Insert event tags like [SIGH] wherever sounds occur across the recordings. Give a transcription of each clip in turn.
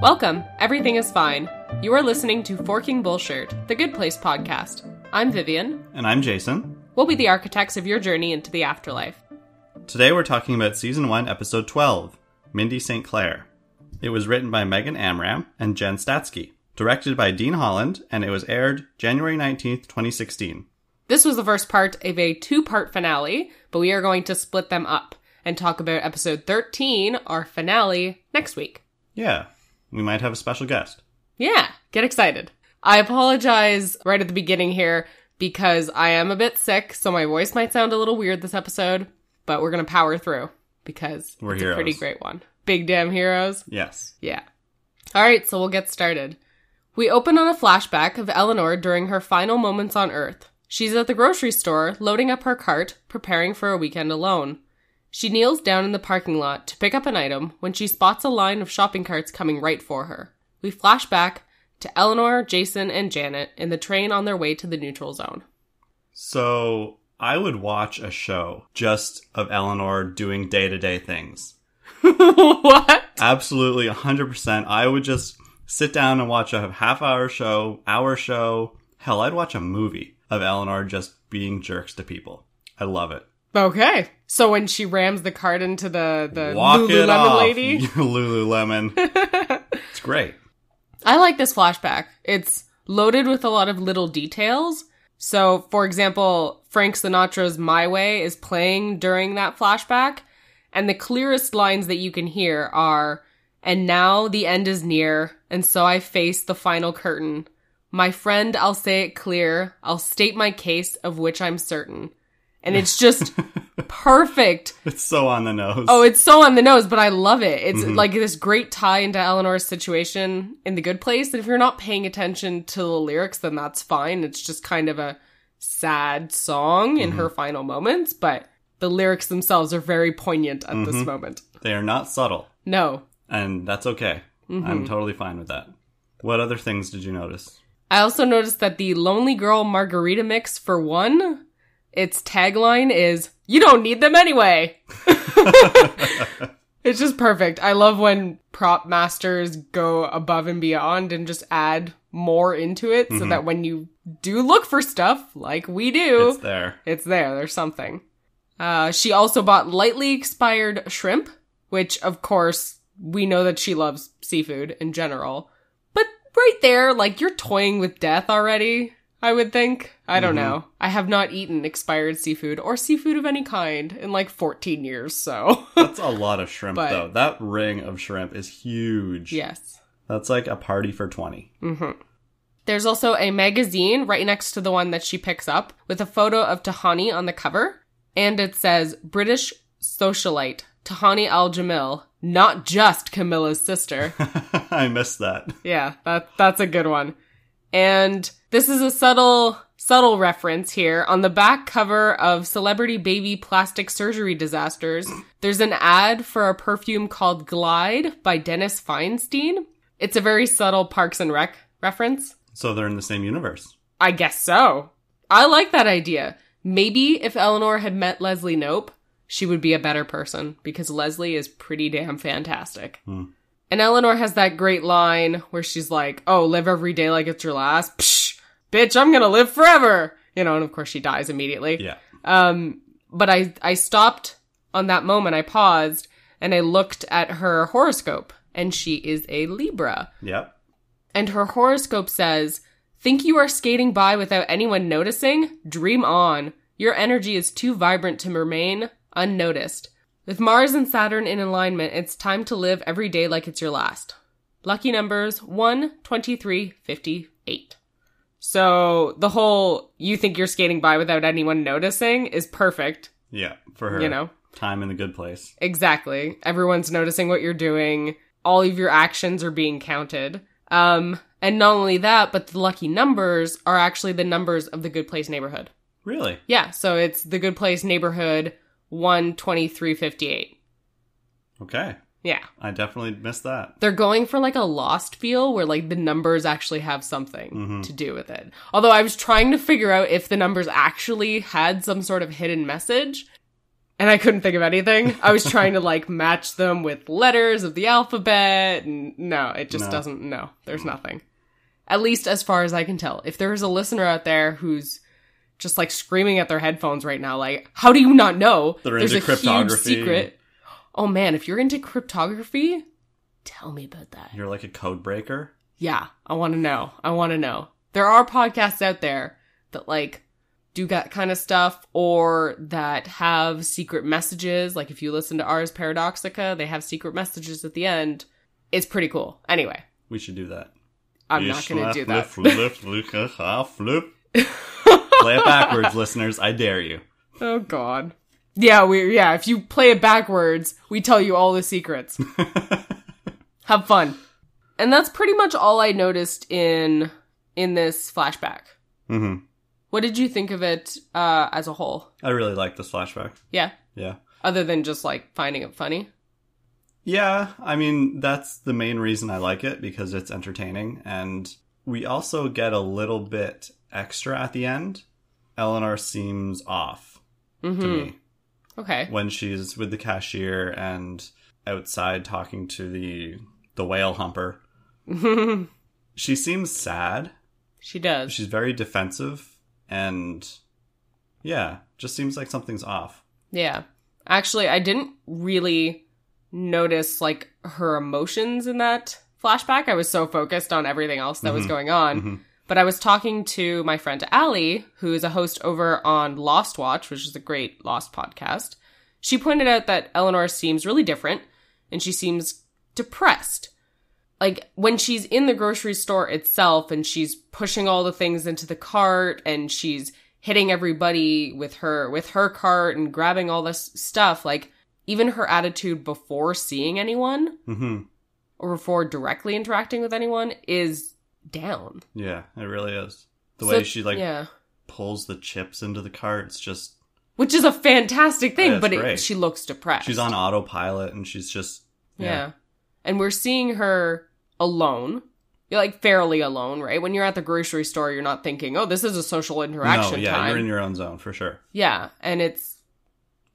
Welcome, everything is fine. You are listening to Forkin' Bullshirt, the Good Place podcast. I'm Vivienne. And I'm Jason. We'll be the architects of your journey into the afterlife. Today we're talking about Season 1, Episode 12 Mindy St. Claire. It was written by Megan Amram and Jen Statsky, directed by Dean Holland, and it was aired January 19th, 2016. This was the first part of a two part finale, but we are going to split them up and talk about episode 13, our finale, next week. Yeah, we might have a special guest. Yeah, get excited. I apologize right at the beginning here because I am a bit sick, so my voice might sound a little weird this episode, but we're going to power through because We're it's heroes. a pretty great one. Big damn heroes. Yes. Yeah. All right, so we'll get started. We open on a flashback of Eleanor during her final moments on Earth. She's at the grocery store, loading up her cart, preparing for a weekend alone. She kneels down in the parking lot to pick up an item when she spots a line of shopping carts coming right for her. We flash back to Eleanor, Jason, and Janet in the train on their way to the neutral zone. So I would watch a show just of Eleanor doing day to day things. [LAUGHS] what? Absolutely 100%. I would just sit down and watch a half hour show, hour show. Hell, I'd watch a movie of Eleanor just being jerks to people. I love it. Okay. So when she rams the card into the, the Walk Lululemon it off, lady. you [LAUGHS] Lululemon. [LAUGHS] it's great. I like this flashback. It's loaded with a lot of little details. So, for example, Frank Sinatra's My Way is playing during that flashback, and the clearest lines that you can hear are, And now the end is near, and so I face the final curtain. My friend, I'll say it clear, I'll state my case of which I'm certain. And it's [LAUGHS] just perfect It's so on the nose. Oh, it's so on the nose, but I love it. It's mm-hmm. like this great tie into Eleanor's situation in The Good Place. And if you're not paying attention to the lyrics, then that's fine. It's just kind of a sad song in mm-hmm. her final moments, but the lyrics themselves are very poignant at this mm-hmm. moment. They are not subtle, No. and that's okay. I'm totally fine with that. What other things did you notice? I also noticed that the Lonely Girl Margarita mix, for one, its tagline is, You don't need them anyway. [LAUGHS] it's just perfect. I love when prop masters go above and beyond and just add more into it so that when you do look for stuff, like we do, It's there. it's there. There's something. Uh, she also bought lightly expired shrimp, which, of course, we know that she loves seafood in general. But right there, like, you're toying with death already, I would think. I don't know. I have not eaten expired seafood or seafood of any kind in like 14 years, so. That's a lot of shrimp, But- though. That ring of shrimp is huge. yes. That's like a party for 20. Mm-hmm. There's also a magazine right next to the one that she picks up with a photo of Tahani on the cover. And it says British socialite Tahani Al Jamil, not just Camilla's sister. [LAUGHS] I missed that. yeah, that that's a good one. And this is a subtle subtle reference here on the back cover of Celebrity Baby Plastic Surgery Disasters. There's an ad for a perfume called Glide by Dennis Feinstein. It's a very subtle Parks and Rec reference. So they're in the same universe. I guess so. I like that idea. Maybe if Eleanor had met Leslie Knope, she would be a better person because Leslie is pretty damn fantastic. Hmm. And Eleanor has that great line where she's like, "Oh, live every day like it's your last." Psh, bitch, I'm gonna live forever. You know, and of course she dies immediately. Yeah. Um, but I I stopped on that moment. I paused and I looked at her horoscope, and she is a Libra Yep. and her horoscope says, Think you are skating by without anyone noticing? Dream on. Your energy is too vibrant to remain unnoticed. With Mars and Saturn in alignment, it's time to live every day like it's your last. Lucky numbers 1, 23, 58. So the whole you think you're skating by without anyone noticing is perfect, Yeah. For her you know? time in the good place. Exactly. Everyone's noticing what you're doing. All of your actions are being counted. Um, and not only that, but the lucky numbers are actually the numbers of the Good Place neighborhood. Really? Yeah, so it's the Good Place neighborhood 12358. Okay. Yeah. I definitely missed that. They're going for like a lost feel where like the numbers actually have something Mm-hmm. to do with it. Although I was trying to figure out if the numbers actually had some sort of hidden message. and I couldn't think of anything. I was trying to like [LAUGHS] match them with letters of the alphabet, and no, it just No. doesn't. No, there's nothing. At least as far as I can tell. If there is a listener out there who's just like screaming at their headphones right now, like, how do you not know? They're there's into a huge secret. Oh man, if you're into cryptography, tell me about that. You're like a code breaker. Yeah, I want to know. I want to know. There are podcasts out there that like do that kind of stuff or that have secret messages. Like if you listen to Ars Paradoxica, they have secret messages at the end. It's pretty cool. Anyway, We should do that. I'm not going to do that. Flip, flip, flip, flip. [LAUGHS] Play it backwards, listeners. I dare you. oh god. Yeah, we yeah, if you play it backwards, we tell you all the secrets. [LAUGHS] have fun. And that's pretty much all I noticed in in this flashback. hmm What did you think of it uh as a whole? I really like this flashback. Yeah. Yeah. other than just like finding it funny. Yeah, I mean, that's the main reason I like it because it's entertaining. And we also get a little bit extra at the end. Eleanor seems off to hmm me Okay. when she's with the cashier and outside talking to the the whale humper. [LAUGHS] She seems sad. she does. She's very defensive and yeah, just seems like something's off. Yeah. Actually, I didn't really notice like her emotions in that flashback. I was so focused on everything else that was Mhm. going on. Mhm. But I was talking to my friend Allie, who is a host over on Lost Watch, which is a great Lost podcast. She pointed out that Eleanor seems really different and she seems depressed. Like when she's in the grocery store itself and she's pushing all the things into the cart and she's hitting everybody with her with her cart and grabbing all this stuff, like even her attitude before seeing anyone Mhm. or before directly interacting with anyone is down. Yeah, it really is. The So- way she like yeah. pulls the chips into the cart, it's just which is a fantastic thing, Yeah, but it, she looks depressed. she's on autopilot and she's just yeah. and we're seeing her alone. You're like fairly alone, right? When you're at the grocery store, you're not thinking, "Oh, this is a social No, interaction yeah, time." you're in your own zone for sure. yeah, and it's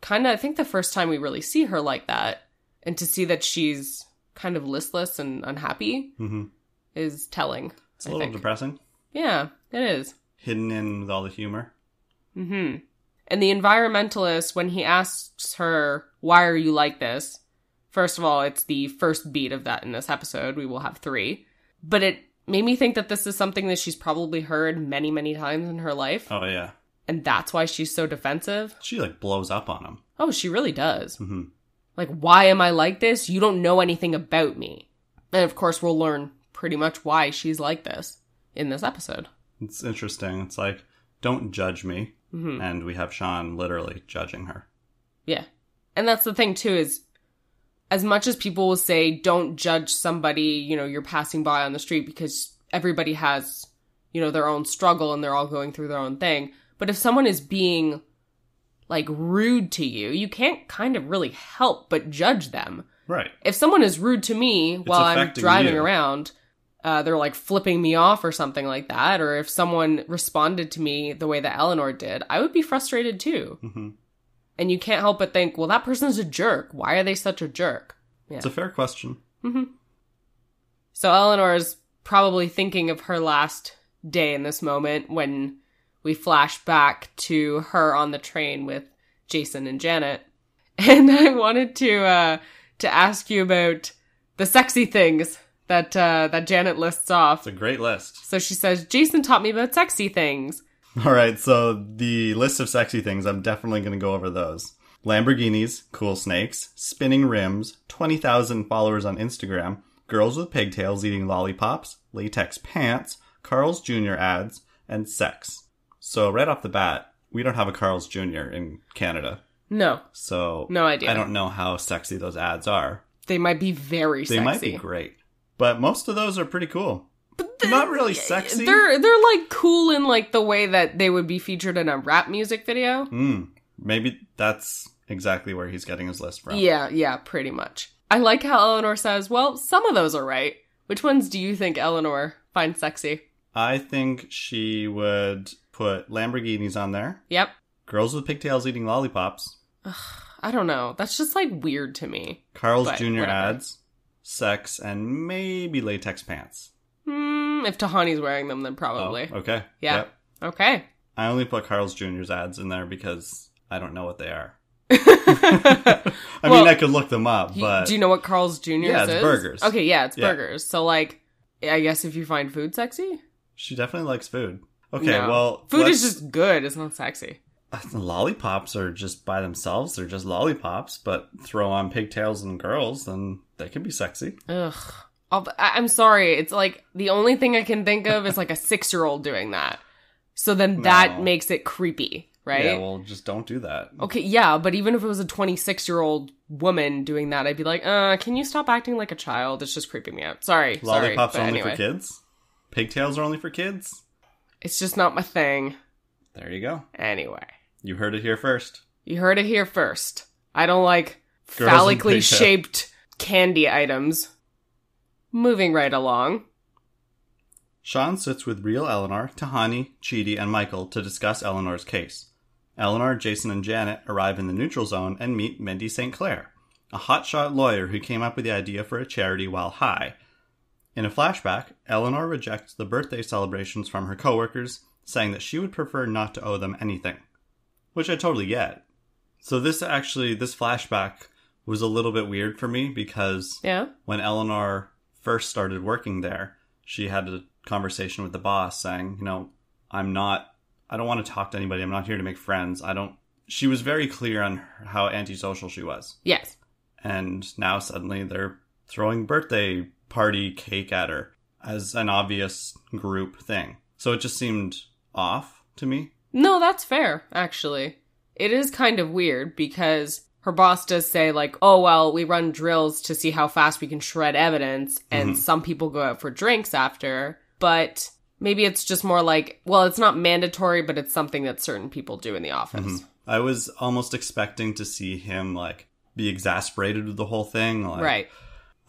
kind of I think the first time we really see her like that, and to see that she's kind of listless and unhappy hmm is telling. It's a I little think. depressing. Yeah, it is. Hidden in with all the humor. hmm And the environmentalist, when he asks her, why are you like this? First of all, it's the first beat of that in this episode. We will have three. But it made me think that this is something that she's probably heard many, many times in her life. Oh yeah, And that's why she's so defensive. she like blows up on him. Oh, she really does. hmm Like, why am I like this? You don't know anything about me. And of course, we'll learn pretty much why she's like this in this episode. It's interesting. It's like don't judge me, hmm and we have Sean literally judging her. Yeah. And that's the thing too is as much as people will say don't judge somebody, you know, you're passing by on the street because everybody has, you know, their own struggle and they're all going through their own thing. But if someone is being like rude to you, you can't kind of really help but judge them. Right. If someone is rude to me while I'm driving you. around, uh, they're like flipping me off or something like that, or if someone responded to me the way that Eleanor did, I would be frustrated too. hmm And you can't help but think, well, that person's a jerk. Why are they such a jerk? It's a fair question. So Eleanor is probably thinking of her last day in this moment when we flash back to her on the train with Jason and Janet. [LAUGHS] And I wanted to uh to ask you about the sexy things that uh that Janet lists off. It's a great list. So she says, Jason taught me about sexy things. [LAUGHS] All right, so the list of sexy things, I'm definitely going to go over those. Lamborghinis, cool snakes, spinning rims, 20,000 followers on Instagram, girls with pigtails eating lollipops, latex pants, Carl's Jr. ads, and sex. So right off the bat, we don't have a Carl's Jr. in Canada. No, So No idea. I don't know how sexy those ads are. they might be very They sexy. might be great. But most of those are pretty cool. Not really sexy. They're they're like cool in like the way that they would be featured in a rap music video. Hmm. Maybe that's exactly where he's getting his list from. Yeah, yeah, pretty much. I like how Eleanor says, "Well, some of those are right." Which ones do you think Eleanor finds sexy? I think she would put Lamborghinis on there. Yep. Girls with pigtails eating lollipops. I don't know. That's just like weird to me. Carl's But Jr. whatever. ads sex and maybe latex pants. Hmm, if Tahani's wearing them, then probably. Oh, okay. Yeah. Yep. Okay. I only put Carl's Jr.'s ads in there because I don't know what they are. [LAUGHS] I Well, mean, I could look them up, but do you know what Carl's Jr. Yeah, it's is? burgers. Okay, yeah, it's Yeah. burgers. So like, I guess if you find food sexy, she definitely likes food. Okay, No. well, food is let's- just good. It's not sexy. lollipops are just by themselves. They're just lollipops, but throw on pigtails and girls, then they can be sexy. Ugh. I- I'm sorry. It's like the only thing I can think of is like a six year old doing that. So then that No. makes it creepy, right? Yeah, well, just don't do that. Okay, yeah, but even if it was a 26 year old woman doing that, I'd be like, uh, can you stop acting like a child? It's just creeping me out. Sorry. sorry, Lollipops but only anyway. for kids. Pigtails are only for kids. It's just not my thing. There you go. Anyway, You heard it here first. you heard it here first. I don't like Girls in phallically shaped candy items. Moving right along. Sean sits with real Eleanor, Tahani, Chidi, and Michael to discuss Eleanor's case. Eleanor, Jason, and Janet arrive in the neutral zone and meet Mindy St. Claire, a hotshot lawyer who came up with the idea for a charity while high. In a flashback, Eleanor rejects the birthday celebrations from her coworkers, saying that she would prefer not to owe them anything. Which I totally get. So this actually, this flashback was a little bit weird for me because Yeah. when Eleanor first started working there, she had a conversation with the boss saying, you know, I'm not, I don't want to talk to anybody. I'm not here to make friends. I don't, she was very clear on how antisocial she was. Yes. And now suddenly they're throwing birthday party cake at her as an obvious group thing. So it just seemed off to me. No, that's fair, actually. It is kind of weird because her boss does say, like, oh, well, we run drills to see how fast we can shred evidence, and Mhm. some people go out for drinks after, but maybe it's just more like, well, it's not mandatory, but it's something that certain people do in the office. Mhm. I was almost expecting to see him like be exasperated with the whole thing. Like, Right.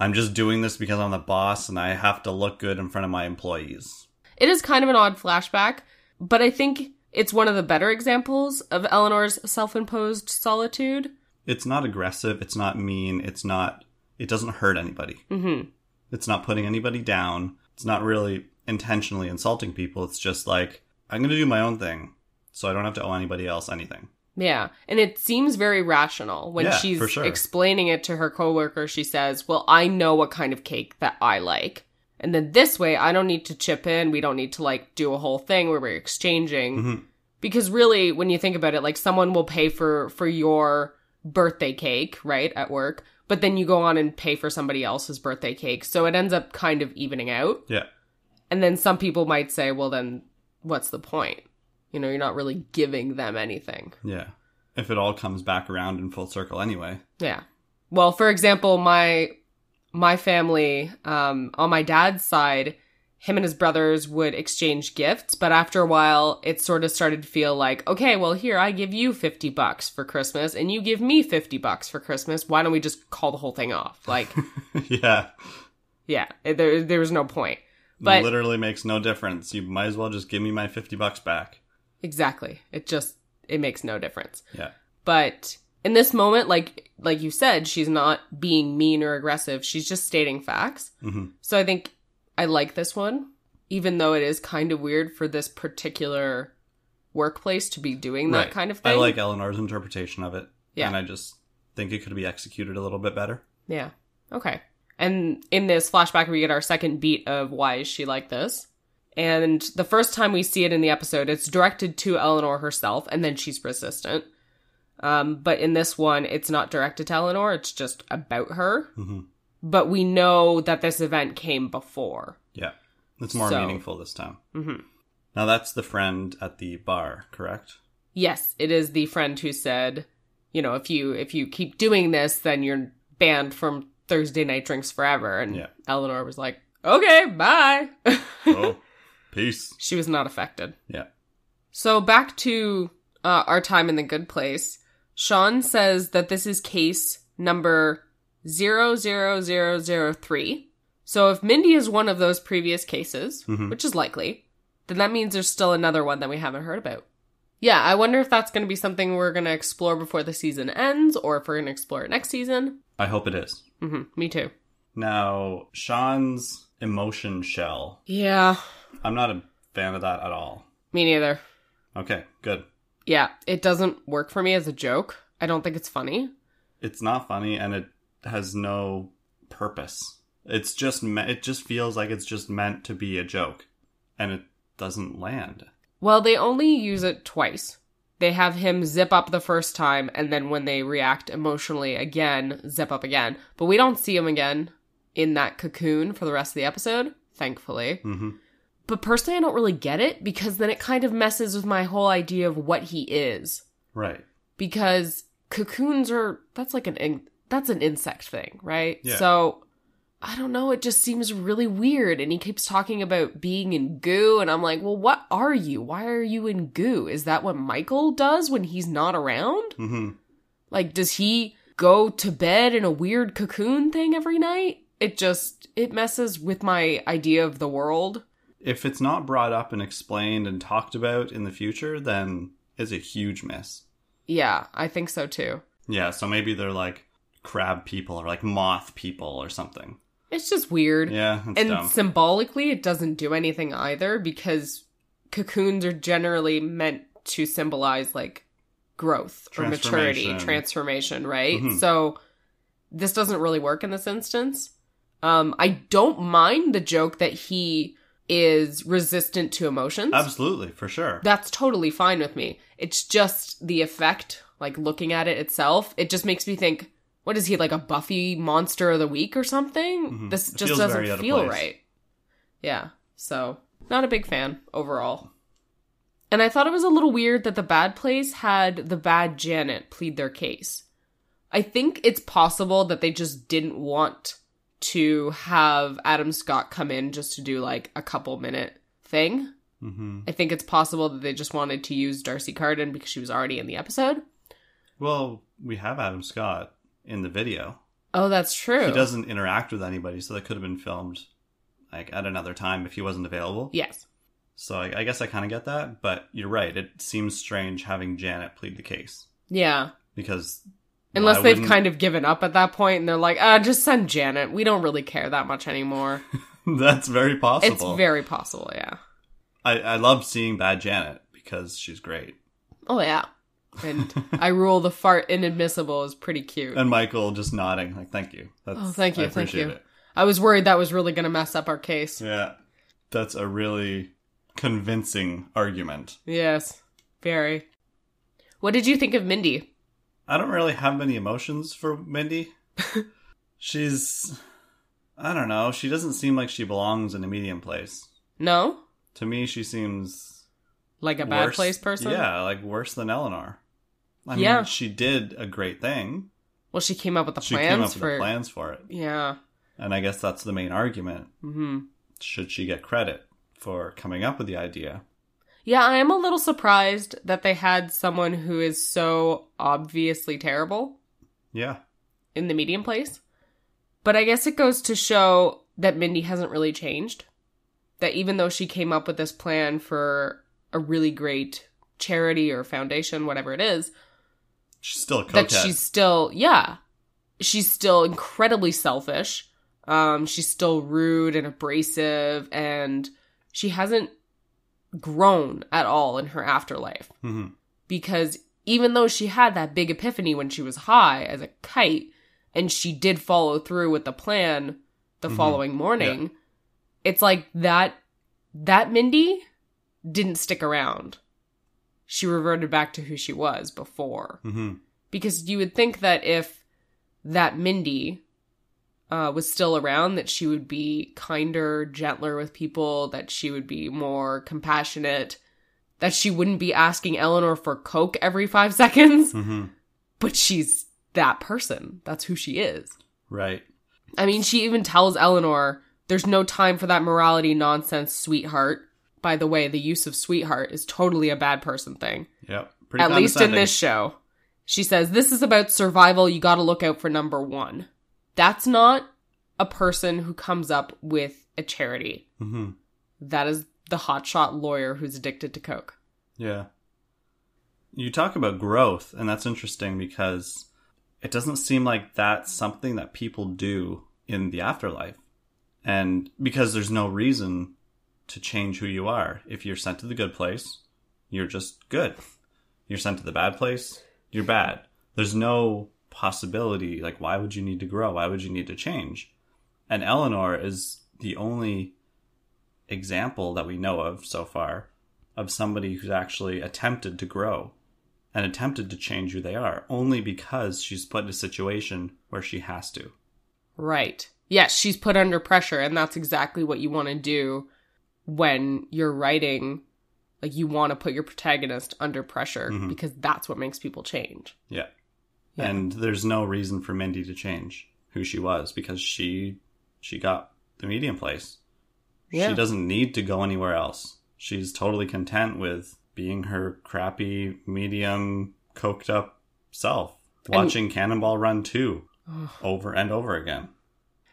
I'm just doing this because I'm the boss and I have to look good in front of my employees. It is kind of an odd flashback, but I think it's one of the better examples of Eleanor's self imposed solitude. It's not aggressive, it's not mean, it's not it doesn't hurt anybody. hmm It's not putting anybody down. It's not really intentionally insulting people. It's just like I'm going to do my own thing so I don't have to owe anybody else anything. Yeah, and it seems very rational when Yeah, she's sure. explaining it to her coworker. She says, "Well, I know what kind of cake that I like." And then this way, I don't need to chip in. We don't need to like do a whole thing where we're exchanging. Mhm. Because really, when you think about it, like someone will pay for for your birthday cake, right, at work, but then you go on and pay for somebody else's birthday cake. So it ends up kind of evening out. Yeah. And then some people might say, "Well, then what's the point?" You know, you're not really giving them anything. Yeah. If it all comes back around in full circle anyway. Yeah. Well, for example, my my family um on my dad's side, him and his brothers would exchange gifts, but after a while it sort of started to feel like, okay, well here I give you 50 bucks for Christmas and you give me 50 bucks for Christmas. Why don't we just call the whole thing off? Like, [LAUGHS] yeah. yeah, it- there there was no point. But literally makes no difference. You might as well just give me my 50 bucks back. exactly. It just it makes no difference. Yeah. But in this moment, like like you said, she's not being mean or aggressive. She's just stating facts. hmm So I think I like this one, even though it is kind of weird for this particular workplace to be doing that Right. kind of thing. I like Eleanor's interpretation of it. Yeah. And I just think it could be executed a little bit better. Yeah. Okay. And in this flashback, we get our second beat of why is she like this. And the first time we see it in the episode, it's directed to Eleanor herself, and then she's resistant. Um, but in this one, it's not directed to Eleanor, it's just about her. hmm But we know that this event came before. Yeah. It's more So- meaningful this time. hmm Now that's the friend at the bar, correct? Yes, it is the friend who said, you know, if you if you keep doing this, then you're banned from Thursday night drinks forever. And Yeah. Eleanor was like, okay, bye. Oh, [LAUGHS] peace. she was not affected. Yeah. So back to uh, our time in the good place. Sean says that this is case number 00003. So if Mindy is one of those previous cases, Mhm. which is likely, then that means there's still another one that we haven't heard about Yeah, I wonder if that's going to be something we're going to explore before the season ends or if we're going to explore it next season. I hope it is. hmm me too. Now, Sean's emotion shell. Yeah, I'm not a fan of that at all. me neither. Okay, good. Yeah, it doesn't work for me as a joke. I don't think it's funny. It's not funny and it has no purpose. It's just me- it just feels like it's just meant to be a joke and it doesn't land. Well, they only use it twice. They have him zip up the first time, and then when they react emotionally again, zip up again. But we don't see him again in that cocoon for the rest of the episode, thankfully. Mhm. But personally, I don't really get it because then it kind of messes with my whole idea of what he is. Right. Because cocoons are that's like an that's an insect thing, right? Yeah. So I don't know, it just seems really weird and he keeps talking about being in goo and I'm like, "Well, what are you? Why are you in goo? Is that what Michael does when he's not around? Mm-hmm. Like does he go to bed in a weird cocoon thing every night?" It just it messes with my idea of the world. If it's not brought up and explained and talked about in the future, then it's a huge miss. Yeah, I think so too. Yeah, so maybe they're like crab people or like moth people or something. It's just weird. Yeah, and dumb. symbolically it doesn't do anything either because cocoons are generally meant to symbolize like growth or maturity Transformation. right Mhm. so this doesn't really work in this instance um i don't mind the joke that he is resistant to emotions Absolutely, for sure. that's totally fine with me it's just the effect like looking at it itself it just makes me think what is he like a buffy monster of the week or something? Mhm. this It just feels very out doesn't feel right. Yeah so not a big fan overall. And i thought it was a little weird that the bad place had the bad janet plead their case. I think it's possible that they just didn't want to have adam scott come in just to do like a couple minute thing. Hmm I think it's possible that they just wanted to use D'Arcy Carden because she was already in the episode. Well, we have Adam Scott in the video. Oh, that's true. He doesn't interact with anybody, so that could have been filmed like at another time if he wasn't available. Yes. So I, I guess I kind of get that, but you're right. It seems strange having Janet plead the case Yeah. because Unless they've wouldn't- kind of given up at that point and they're like, uh, just send Janet. We don't really care that much anymore. [LAUGHS] that's very possible. It's very possible, yeah. I, I love seeing Bad Janet because she's great, Oh, yeah. And I rule the fart inadmissible is pretty cute. and Michael just nodding like, "Thank you." Oh, that's, Oh, thank you, I thank you. it. I was worried that was really going to mess up our case. Yeah, that's a really convincing argument. Yes. Very. What did you think of Mindy? I don't really have many emotions for Mindy. [LAUGHS] She's, I don't know. She doesn't seem like she belongs in a medium place. No? To me, she seems Like a bad worse- place person? Yeah, like worse than Eleanor. I Yeah. mean, she did a great thing. Well, she came up with the She plans came up with for. the plans for it, Yeah. and I guess that's the main argument. hmm Should she get credit for coming up with the idea? Yeah, I am a little surprised that they had someone who is so obviously terrible Yeah, in the medium place. But I guess it goes to show that Mindy hasn't really changed. That even though she came up with this plan for a really great charity or foundation, whatever it is, she's still a that coquette. she's still, yeah, she's still incredibly selfish. Um, she's still rude and abrasive, and she hasn't grown at all in her afterlife hmm because even though she had that big epiphany when she was high as a kite and she did follow through with the plan the Mhm. following morning it's like that that mindy didn't stick around she reverted back to who she was before. Hmm because you would think that if that mindy uh, was still around that she would be kinder gentler with people that she would be more compassionate that she wouldn't be asking eleanor for coke every five [LAUGHS] seconds. Hmm but she's that person. That's who she is. Right. i mean she even tells eleanor there's no time for that morality nonsense sweetheart by the way the use of sweetheart is totally a bad person thing Yep. Pretty at least in this show. She says, This is about survival. You got to look out for number one. That's not a person who comes up with a charity. hmm That is the hotshot lawyer who's addicted to Coke. Yeah. You talk about growth, and that's interesting because it doesn't seem like that's something that people do in the afterlife. And because there's no reason to change who you are. If you're sent to the good place, you're just good. You're sent to the bad place, you're bad. There's no possibility, like, why would you need to grow? Why would you need to change? And Eleanor is the only example that we know of so far of somebody who's actually attempted to grow and attempted to change who they are only because she's put in a situation where she has to. Right. Yes, she's put under pressure, and that's exactly what you want to do when you're writing. Like, you want to put your protagonist under pressure Mhm. because that's what makes people change. Yeah. Yeah. And there's no reason for Mindy to change who she was because she she got the medium place. Yeah. She doesn't need to go anywhere else. She's totally content with being her crappy medium coked up self, watching Cannonball Run 2 over and over again.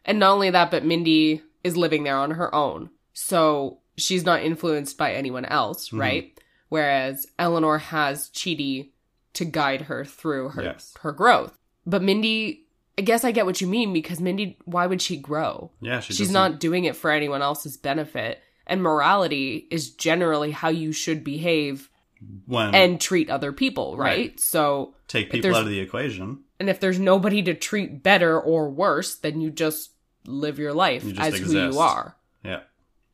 And not only that, but Mindy is living there on her own. So she's not influenced by anyone else, Mhm. right? Whereas Eleanor has Chidi to guide her through her Yes. her growth. But Mindy, I guess I get what you mean because Mindy, why would she grow? Yeah, she She's doesn't- not doing it for anyone else's benefit. And morality is generally how you should behave when and treat other people, right? Right. So, take people out of the equation. and if there's nobody to treat better or worse, then you just live your life You just as who you are.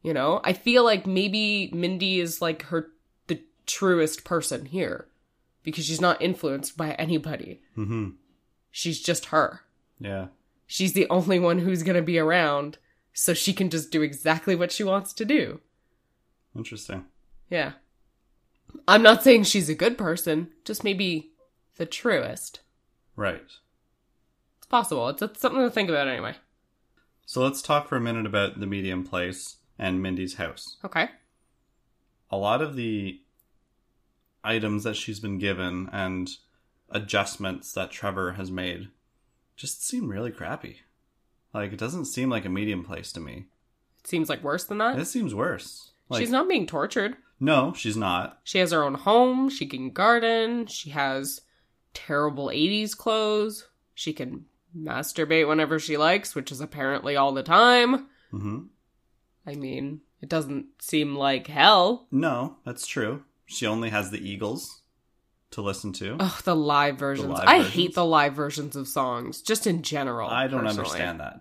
You know, I feel like maybe Mindy is like her the truest person here because she's not influenced by anybody. hmm She's just her. Yeah. She's the only one who's going to be around, so she can just do exactly what she wants to do. Interesting. Yeah. I'm not saying she's a good person, just maybe the truest. Right. It's possible. It's, it's something to think about anyway. So let's talk for a minute about the medium place and Mindy's house. Okay. a lot of the items that she's been given and adjustments that Trevor has made just seem really crappy. Like it doesn't seem like a medium place to me. It seems like worse than that. It seems worse. Like she's not being tortured. No, she's not. She has her own home. She can garden. She has terrible 80s clothes. She can masturbate whenever she likes, which is apparently all the time. hmm I mean, it doesn't seem like hell. No, that's true. She only has the Eagles to listen to. Ugh, the live versions. live I versions? hate the live versions of songs, just in general. I don't personally. understand that.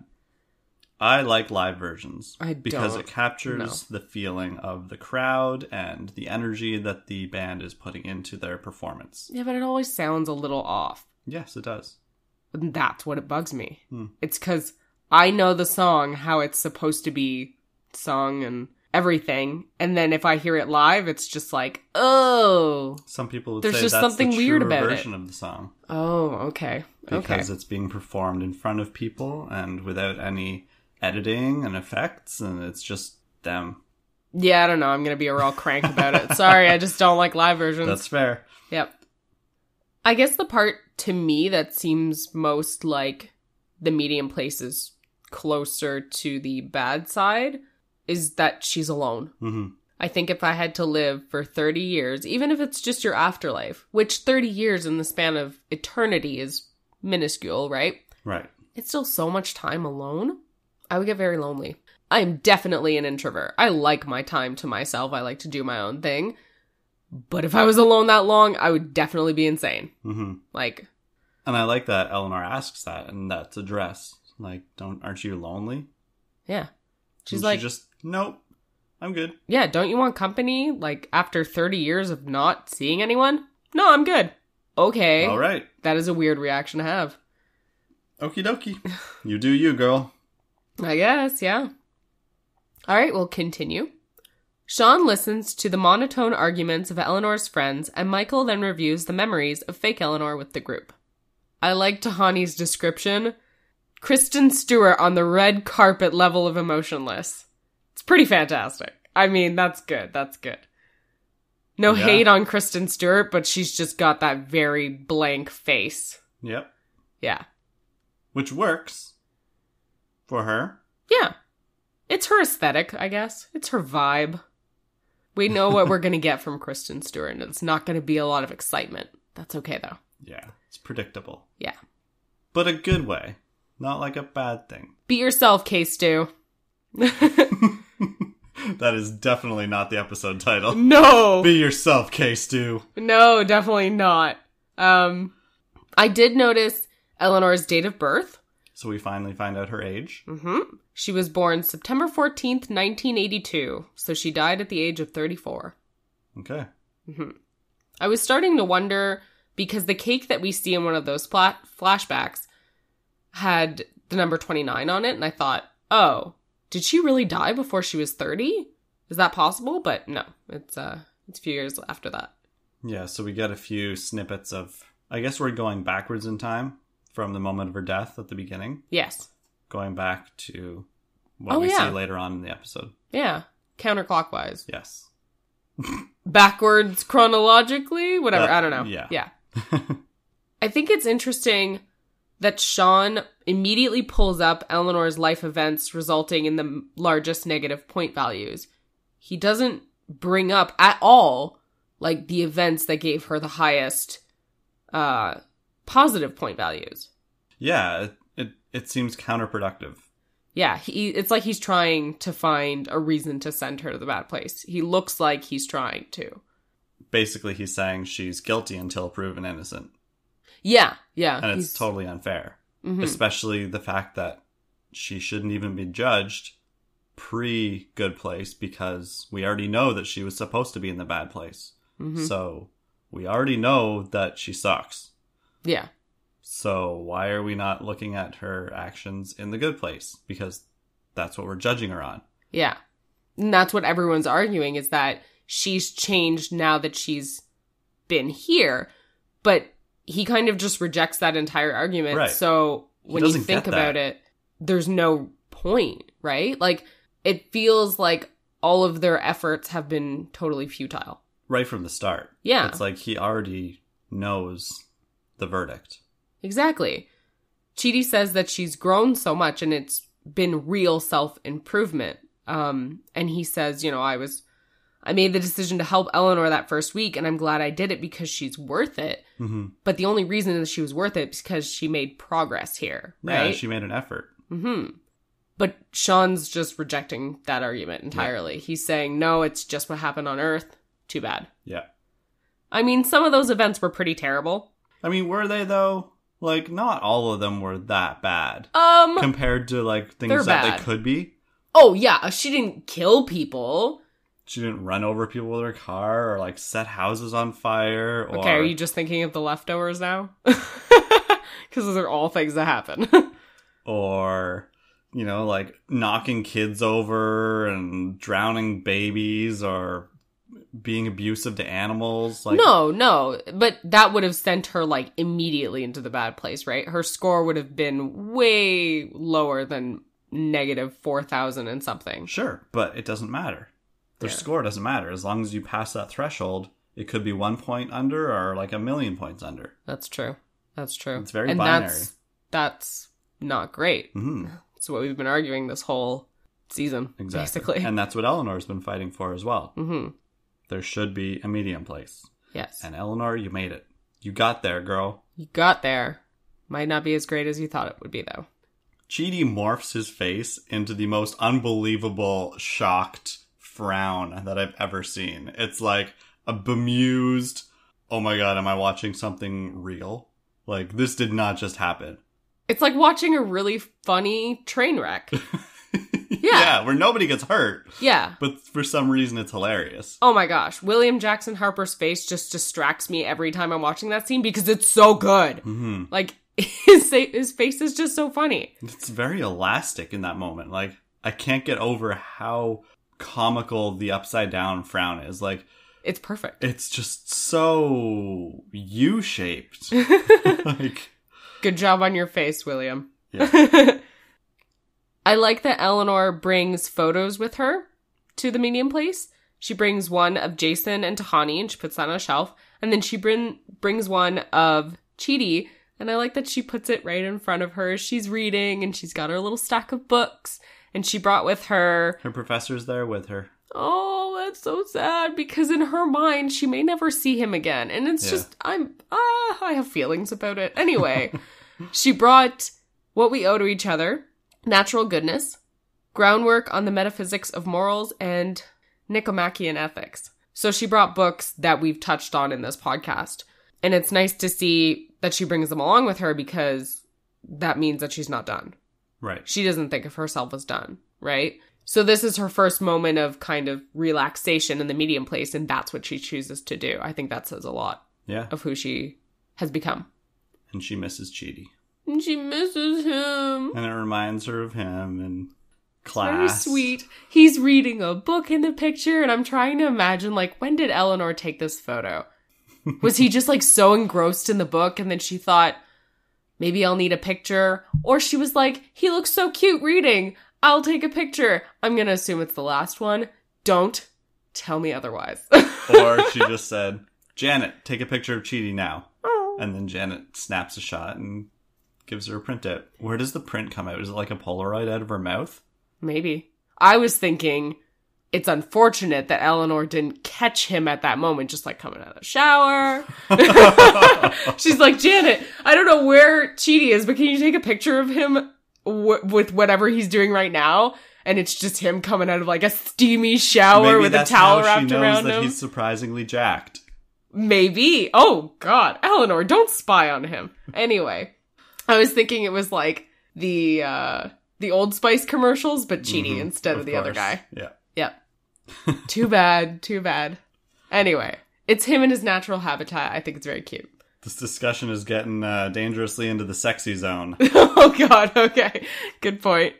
I like live versions I because it captures the feeling of the crowd and the energy that the band is putting into their performance. Yeah, but it always sounds a little off. Yes, it does. And that's what it bugs me. Hmm. It's because I know the song, how it's supposed to be sung and everything. And then if I hear it live, it's just like, oh, Some people would There's just something weird about it. version of the song oh, okay. Okay. because it's being performed in front of people and without any editing and effects, and it's just them. Yeah, I don't know. I'm going to be a real crank about it. Sorry, I just don't like live versions. That's fair. Yep. I guess the part to me that seems most like the medium place is closer to the bad side is that she's alone. hmm I think if I had to live for 30 years, even if it's just your afterlife, which 30 years in the span of eternity is minuscule, right? Right. It's still so much time alone. I would get very lonely. I am definitely an introvert. I like my time to myself. I like to do my own thing. But if I was alone that long, I would definitely be insane. hmm Like, And I like that Eleanor asks that, and that's addressed. Like, don't aren't you lonely? yeah. She's And like, she just nope, I'm good. yeah, don't you want company? Like, after 30 years of not seeing anyone? No, I'm good. Okay. All right, That is a weird reaction to have. okie dokie. you do you, girl. I guess, yeah. All right, we'll continue. Sean listens to the monotone arguments of Eleanor's friends, and Michael then reviews the memories of fake Eleanor with the group. I like Tahani's description. Kristen Stewart on the red carpet level of emotionless. Pretty fantastic. I mean, that's good. That's good. No Yeah. hate on Kristen Stewart, but she's just got that very blank face. Yep, Yeah. which works for her. Yeah. It's her aesthetic, I guess. It's her vibe. We know what we're [LAUGHS] going to get from Kristen Stewart, and it's not going to be a lot of excitement. That's okay, though. Yeah, it's predictable. Yeah. But a good way, not like a bad thing. Be yourself, K Stew. [LAUGHS] [LAUGHS] That is definitely not the episode title. no. [LAUGHS] Be yourself, K Stew. No, definitely not. Um, I did notice Eleanor's date of birth. So we finally find out her age. Mm hmm She was born September 14th, 1982. So she died at the age of 34. Okay. Mm-hmm. I was starting to wonder because the cake that we see in one of those fla- flashbacks had the number 29 on it. And I thought, oh, did she really die before she was 30? Is that possible? But no, it's, uh, it's a few years after that. Yeah, so we get a few snippets of. I guess we're going backwards in time from the moment of her death at the beginning, Yes. going back to what Oh, we yeah. see later on in the episode. Yeah. Counterclockwise. Yes. [LAUGHS] [LAUGHS] backwards chronologically, whatever. That- I don't know. yeah. Yeah. [LAUGHS] I think it's interesting that Sean immediately pulls up Eleanor's life events resulting in the largest negative point values. He doesn't bring up at all like the events that gave her the highest uh positive point values. Yeah, it, it, it seems counterproductive. Yeah, he it's like he's trying to find a reason to send her to the bad place. He looks like he's trying to. Basically, he's saying she's guilty until proven innocent. Yeah, yeah. And it's totally unfair. Mhm. Especially the fact that she shouldn't even be judged pre good place because we already know that she was supposed to be in the bad place. Mhm. So we already know that she sucks. Yeah. So why are we not looking at her actions in the good place? Because that's what we're judging her on. Yeah. And that's what everyone's arguing is that she's changed now that she's been here. But he kind of just rejects that entire argument. Right. So when you think about it, there's no point, right? Like it feels like all of their efforts have been totally futile. Right from the start. Yeah. It's like he already knows the verdict. Exactly. Chidi says that she's grown so much and it's been real self improvement. Um, and he says, you know, I was, I made the decision to help Eleanor that first week and I'm glad I did it because she's worth it. hmm But the only reason that she was worth it is because she made progress here, Yeah, right? she made an effort. hmm But Sean's just rejecting that argument entirely. He's saying, no, it's just what happened on Earth. Too bad. Yeah. I mean, some of those events were pretty terrible. I mean, were they though? Like, not all of them were that bad Um, compared to like things that bad. they could be. oh yeah, she didn't kill people. She didn't run over people with her car or like set houses on fire. Or, Okay, are you just thinking of the leftovers now? [LAUGHS] Because those are all things that happen. [LAUGHS] or you know, like knocking kids over and drowning babies or being abusive to animals. Like, no, no, but that would have sent her like immediately into the bad place, right? Her score would have been way lower than negative 4,000 and something. Sure, but it doesn't matter. The Yeah. score doesn't matter as long as you pass that threshold. It could be one point under or like a million points under. That's true. That's true. It's very and binary. That's, that's not great. hmm It's what we've been arguing this whole season, Exactly. basically. And that's what Eleanor's been fighting for as well. hmm There should be a medium place. Yes. And Eleanor, you made it. You got there, girl. You got there. Might not be as great as you thought it would be, though. Chidi morphs his face into the most unbelievable, shocked frown that I've ever seen. It's like a bemused, oh my god, am I watching something real? Like, this did not just happen. It's like watching a really funny train wreck. [LAUGHS] yeah, where nobody gets hurt, yeah. but for some reason it's hilarious. Oh my gosh. William Jackson Harper's face just distracts me every time I'm watching that scene because it's so good. hmm Like, [LAUGHS] his, his face is just so funny. It's very elastic in that moment. Like, I can't get over how comical the upside down frown is. Like, It's perfect. it's just so U shaped. [LAUGHS] like, Good job on your face, William. Yeah. [LAUGHS] I like that Eleanor brings photos with her to the medium place. She brings one of Jason and Tahani and she puts that on a shelf. And then she bring, brings one of Chidi. And I like that she puts it right in front of her. She's reading and she's got her little stack of books. And she brought with her, her professor's there with her. Oh, that's so sad because in her mind, she may never see him again. And it's Yeah. just, I'm, ah, I have feelings about it. Anyway, [LAUGHS] she brought What We Owe to Each Other, Natural Goodness, Groundwork on the Metaphysics of Morals, and Nicomachean Ethics. So she brought books that we've touched on in this podcast. And it's nice to see that she brings them along with her because that means that she's not done Right. she doesn't think of herself as done, right? So this is her first moment of kind of relaxation in the medium place, and that's what she chooses to do. I think that says a lot Yeah. of who she has become. And she misses Chidi. And she misses him. And it reminds her of him and Very class. sweet. He's reading a book in the picture, and I'm trying to imagine, like, when did Eleanor take this photo? [LAUGHS] Was he just like so engrossed in the book, and then she thought, maybe I'll need a picture? Or she was like, he looks so cute reading. I'll take a picture. I'm gonna assume it's the last one. Don't tell me otherwise. [LAUGHS] or she just said, Janet, take a picture of Chidi now. Oh. And then Janet snaps a shot and gives her a printout. Where does the print come out? Is it like a Polaroid out of her mouth? Maybe. I was thinking it's unfortunate that Eleanor didn't catch him at that moment, just like coming out of the shower. [LAUGHS] She's like, Janet, I don't know where Chidi is, but can you take a picture of him w- with whatever he's doing right now? And it's just him coming out of like a steamy shower Maybe with a towel wrapped knows around that him. he's surprisingly jacked. Maybe. Oh God, Eleanor, don't spy on him. Anyway, I was thinking it was like the uh the Old Spice commercials, but Chidi Mhm, instead of, the other guy. Yeah. Too bad. Too bad. Anyway, it's him in his natural habitat. I think it's very cute. This discussion is getting uh, dangerously into the sexy zone. [LAUGHS] oh God. Okay. Good point.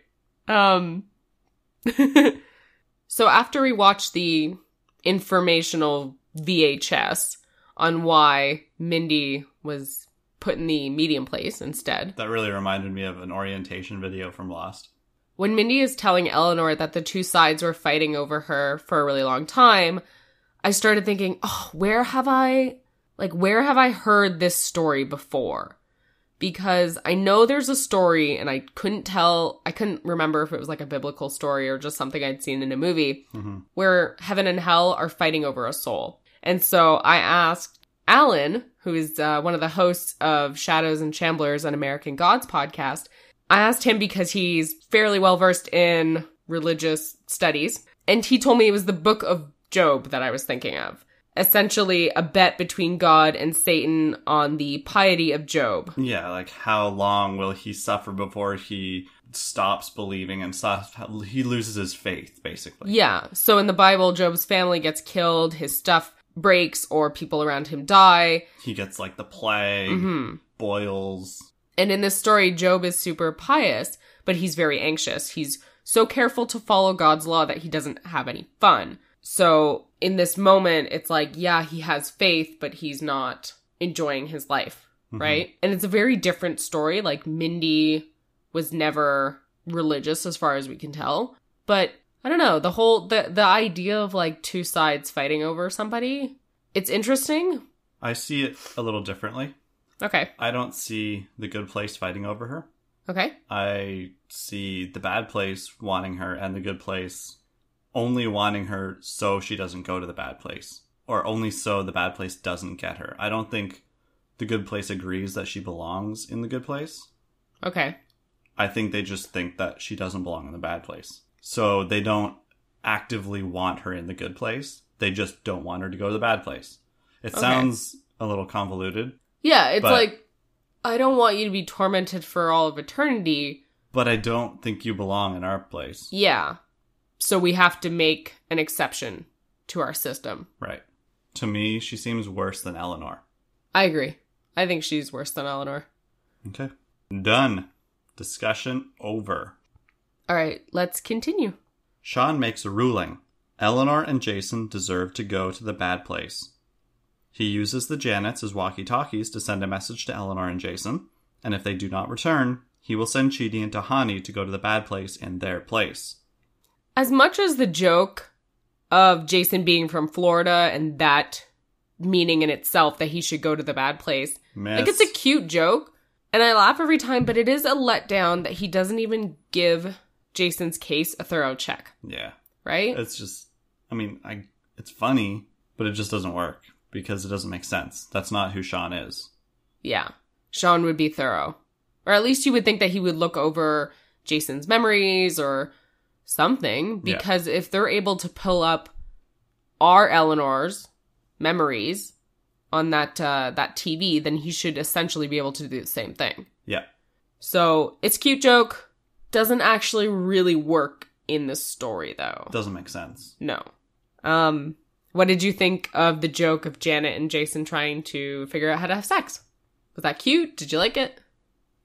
Um. [LAUGHS] so after we watched the informational VHS on why Mindy was put in the medium place instead, That really reminded me of an orientation video from Lost. When Mindy is telling Eleanor that the two sides were fighting over her for a really long time, I started thinking, oh, where have I, like, where have I heard this story before? Because I know there's a story and I couldn't tell, I couldn't remember if it was like a biblical story or just something I'd seen in a movie hmm where heaven and hell are fighting over a soul. And so I asked Alan, who is uh, one of the hosts of Shadows and Shamblers, an American Gods podcast, I asked him because he's fairly well versed in religious studies. And he told me it was the book of Job that I was thinking of. Essentially, a bet between God and Satan on the piety of Job. Yeah, like how long will he suffer before he stops believing and stops, he loses his faith, basically. Yeah. So in the Bible, Job's family gets killed, his stuff breaks, or people around him die. He gets like the plague, hmm boils. And in this story, Job is super pious, but he's very anxious. He's so careful to follow God's law that he doesn't have any fun. So in this moment, it's like, yeah, he has faith, but he's not enjoying his life, Mhm. right? And it's a very different story. Like Mindy was never religious as far as we can tell. But I don't know, the whole the the idea of like two sides fighting over somebody, it's interesting. I see it a little differently. Okay. I don't see the good place fighting over her. Okay. I see the bad place wanting her and the good place only wanting her so she doesn't go to the bad place or only so the bad place doesn't get her. I don't think the good place agrees that she belongs in the good place. Okay. I think they just think that she doesn't belong in the bad place. So they don't actively want her in the good place. They just don't want her to go to the bad place. It Okay. sounds a little convoluted, Yeah, it's But- like I don't want you to be tormented for all of eternity. but I don't think you belong in our place. Yeah. So we have to make an exception to our system. Right. To me, she seems worse than Eleanor. I agree. I think she's worse than Eleanor. Okay. Done. Discussion over. All right, let's continue. Shawn makes a ruling. Eleanor and Jason deserve to go to the bad place. He uses the Janets as walkie talkies to send a message to Eleanor and Jason, and if they do not return, he will send Chidi and Tahani to go to the bad place in their place. As much as the joke of Jason being from Florida and that meaning in itself that he should go to the bad place, Miss. like it's a cute joke, and I laugh every time, but it is a letdown that he doesn't even give Jason's case a thorough check, yeah. right? It's just I mean, I it's funny, but it just doesn't work because it doesn't make sense. That's not who Shawn is. Yeah. Shawn would be thorough. Or at least you would think that he would look over Jason's memories or something Yeah. because if they're able to pull up our Eleanor's memories on that uh, that TV, then he should essentially be able to do the same thing. Yeah. So it's a cute joke. Doesn't actually really work in the story though. Doesn't make sense. No. Um, what did you think of the joke of Janet and Jason trying to figure out how to have sex? Was that cute? Did you like it?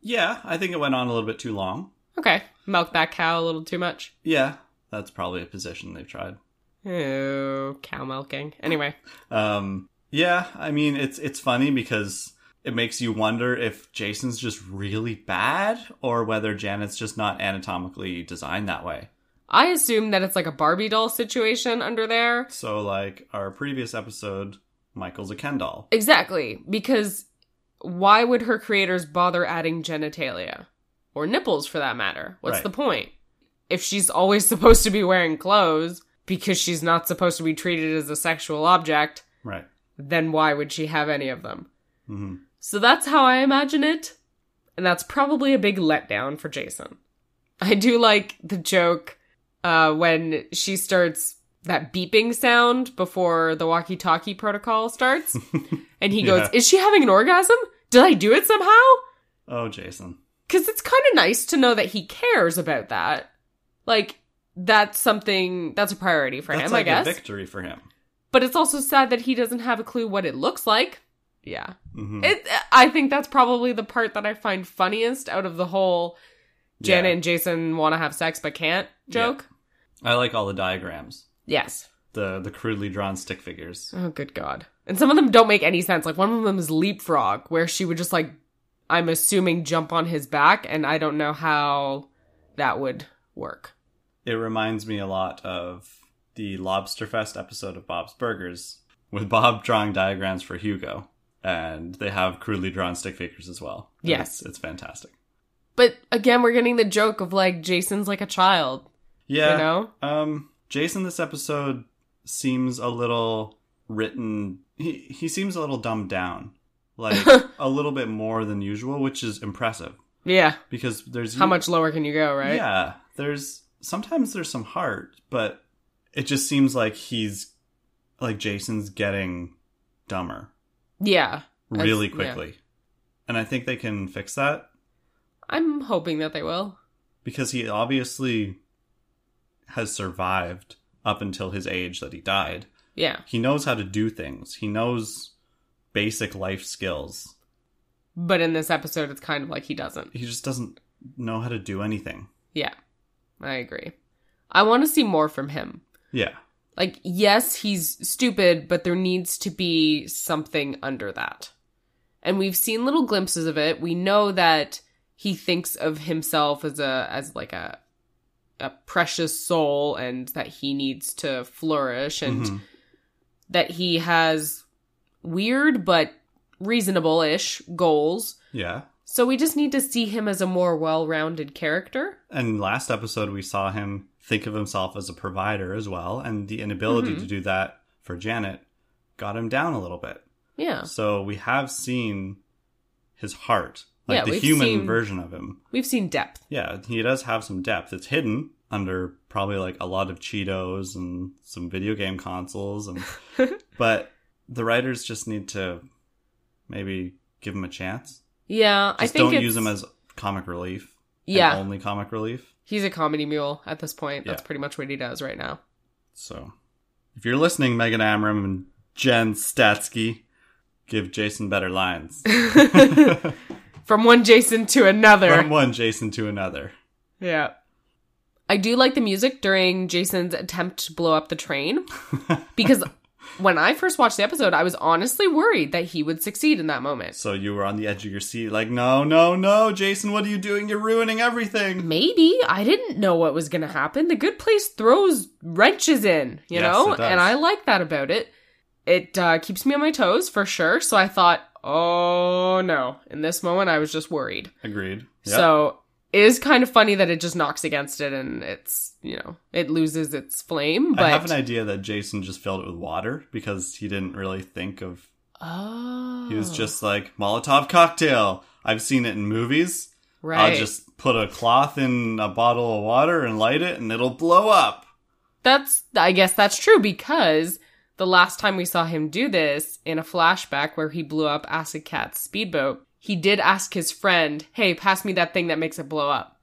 Yeah, I think it went on a little bit too long. Okay. Milk that cow a little too much. Yeah, that's probably a position they've tried. Oh, cow milking. Anyway. [LAUGHS] Um, yeah, I mean it's it's funny because it makes you wonder if Jason's just really bad or whether Janet's just not anatomically designed that way. I assume that it's like a Barbie doll situation under there. So like our previous episode, Michael's a Ken doll. Exactly. Because why would her creators bother adding genitalia? Or nipples for that matter? What's Right. the point? If she's always [LAUGHS] supposed to be wearing clothes because she's not supposed to be treated as a sexual object, Right. then why would she have any of them? hmm So that's how I imagine it. And that's probably a big letdown for Jason. I do like the joke uh, when she starts that beeping sound before the walkie talkie protocol starts. [LAUGHS] and he goes, Yeah. Is she having an orgasm? Did I do it somehow? Oh, Jason. Because it's kind of nice to know that he cares about that. Like, that's something that's a priority for That's him, like I guess. a victory for him. But it's also sad that he doesn't have a clue what it looks like. Yeah. hmm It, I think that's probably the part that I find funniest out of the whole Janet Yeah. and Jason want to have sex but can't joke. I like all the diagrams. Yes. The the crudely drawn stick figures. Oh, good God. And some of them don't make any sense. Like one of them is leapfrog, where she would just like, I'm assuming, jump on his back, and I don't know how that would work. It reminds me a lot of the Lobsterfest episode of Bob's Burgers, with Bob drawing diagrams for Hugo, and they have crudely drawn stick figures as well. And Yes. it's, it's fantastic. But again, we're getting the joke of like Jason's like a child, Yeah, you know? Um, Jason, this episode seems a little written. He he seems a little dumbed down, like [LAUGHS] a little bit more than usual, which is impressive Yeah. because there's How much lower can you go, right? Yeah, there's sometimes there's some heart, but it just seems like he's like Jason's getting dumber Yeah. Really yeah. quickly, and I think they can fix that I'm hoping that they will. because he obviously has survived up until his age that he died. Yeah. He knows how to do things. He knows basic life skills. But in this episode, it's kind of like he doesn't. He just doesn't know how to do anything. Yeah, I agree. I want to see more from him. Yeah. Like, yes, he's stupid, but there needs to be something under that. And we've seen little glimpses of it. We know that he thinks of himself as a as like a a precious soul and that he needs to flourish and Mhm. that he has weird but reasonable-ish goals. Yeah. So we just need to see him as a more well-rounded character. And last episode, we saw him think of himself as a provider as well, and the inability Mhm. to do that for Janet got him down a little bit. Yeah. So we have seen his heart, like Yeah, the human seen- version of him. We've seen depth. Yeah, he does have some depth. It's hidden under probably like a lot of Cheetos and some video game consoles, and [LAUGHS] but the writers just need to maybe give him a chance. Yeah, I Just think don't use him as comic relief. Yeah. only comic relief. He's a comedy mule at this point. That's Yeah. pretty much what he does right now. So, if you're listening, Megan Amram and Jen Statsky, give Jason better lines. [LAUGHS] [LAUGHS] From one Jason to another. From one Jason to another. yeah. I do like the music during Jason's attempt to blow up the train [LAUGHS] because when I first watched the episode, I was honestly worried that he would succeed in that moment. So you were on the edge of your seat, like, no, no, no, Jason, what are you doing? You're ruining everything. Maybe I didn't know what was going to happen. The good place throws wrenches in, you Yes, know, and I like that about it. It uh, keeps me on my toes for sure. So I thought, oh no. In this moment, I was just worried. Agreed. Yep. So It is kind of funny that it just knocks against it and it's, you know, it loses its flame. But I have an idea that Jason just filled it with water because he didn't really think of. oh, He was just like Molotov cocktail. I've seen it in movies. right. I'll just put a cloth in a bottle of water and light it, and it'll blow up. That's, I guess that's true because the last time we saw him do this in a flashback where he blew up Acid Cat's speedboat, he did ask his friend, hey, pass me that thing that makes it blow up.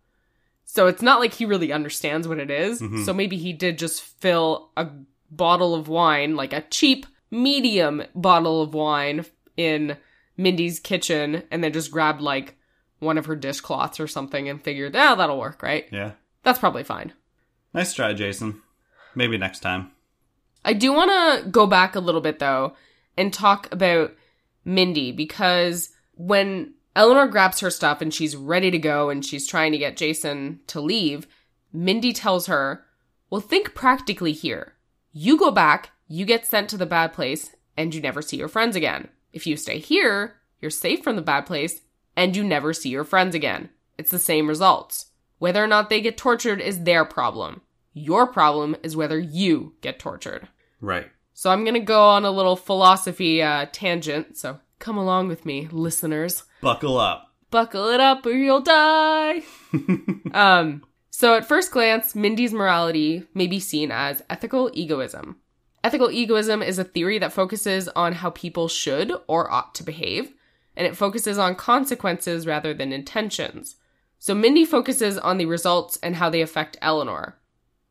So it's not like he really understands what it is. Mhm. So maybe he did just fill a bottle of wine, like a cheap, medium bottle of wine in Mindy's kitchen and then just grabbed like one of her dishcloths or something and figured, ah, that'll work, right? Yeah. That's probably fine. Nice try, Jason. Maybe next time. I do want to go back a little bit though and talk about Mindy because when Eleanor grabs her stuff and she's ready to go and she's trying to get Jason to leave, Mindy tells her, Well, think practically here. You go back, you get sent to the bad place, and you never see your friends again. If you stay here, you're safe from the bad place, and you never see your friends again. It's the same results. Whether or not they get tortured is their problem. Your problem is whether you get tortured. Right. So I'm going to go on a little philosophy uh, tangent. So come along with me, listeners. Buckle up. Buckle it up or you'll die. [LAUGHS] um, so at first glance, Mindy's morality may be seen as ethical egoism. Ethical egoism is a theory that focuses on how people should or ought to behave, and it focuses on consequences rather than intentions. So Mindy focuses on the results and how they affect Eleanor.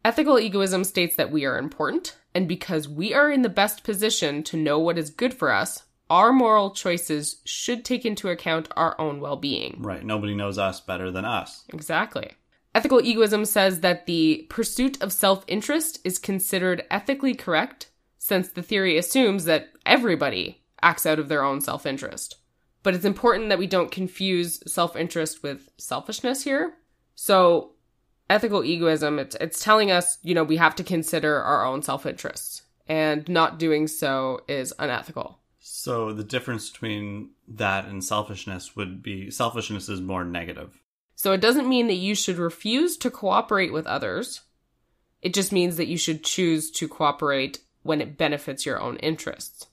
Ethical egoism states that we are important, and because we are in the best position to know what is good for us, our moral choices should take into account our own well being. Right. Nobody knows us better than us. Exactly. Ethical egoism says that the pursuit of self interest is considered ethically correct, since the theory assumes that everybody acts out of their own self interest. But it's important that we don't confuse self interest with selfishness here. So, ethical egoism, it's, it's telling us, you know, we have to consider our own self interests, and not doing so is unethical. So the difference between that and selfishness would be selfishness is more negative. So it doesn't mean that you should refuse to cooperate with others. It just means that you should choose to cooperate when it benefits your own interests.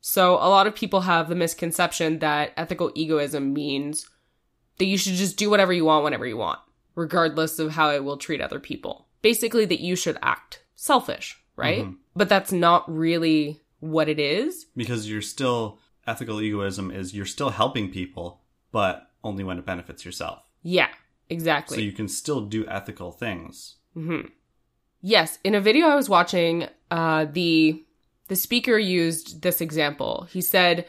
So a lot of people have the misconception that ethical egoism means that you should just do whatever you want whenever you want, regardless of how it will treat other people. Basically, that you should act selfish, right? Mhm. But that's not really what it is. Because you're still ethical egoism is you're still helping people, but only when it benefits yourself. Yeah, exactly. So you can still do ethical things. hmm Yes, in a video I was watching, uh, the the speaker used this example. He said,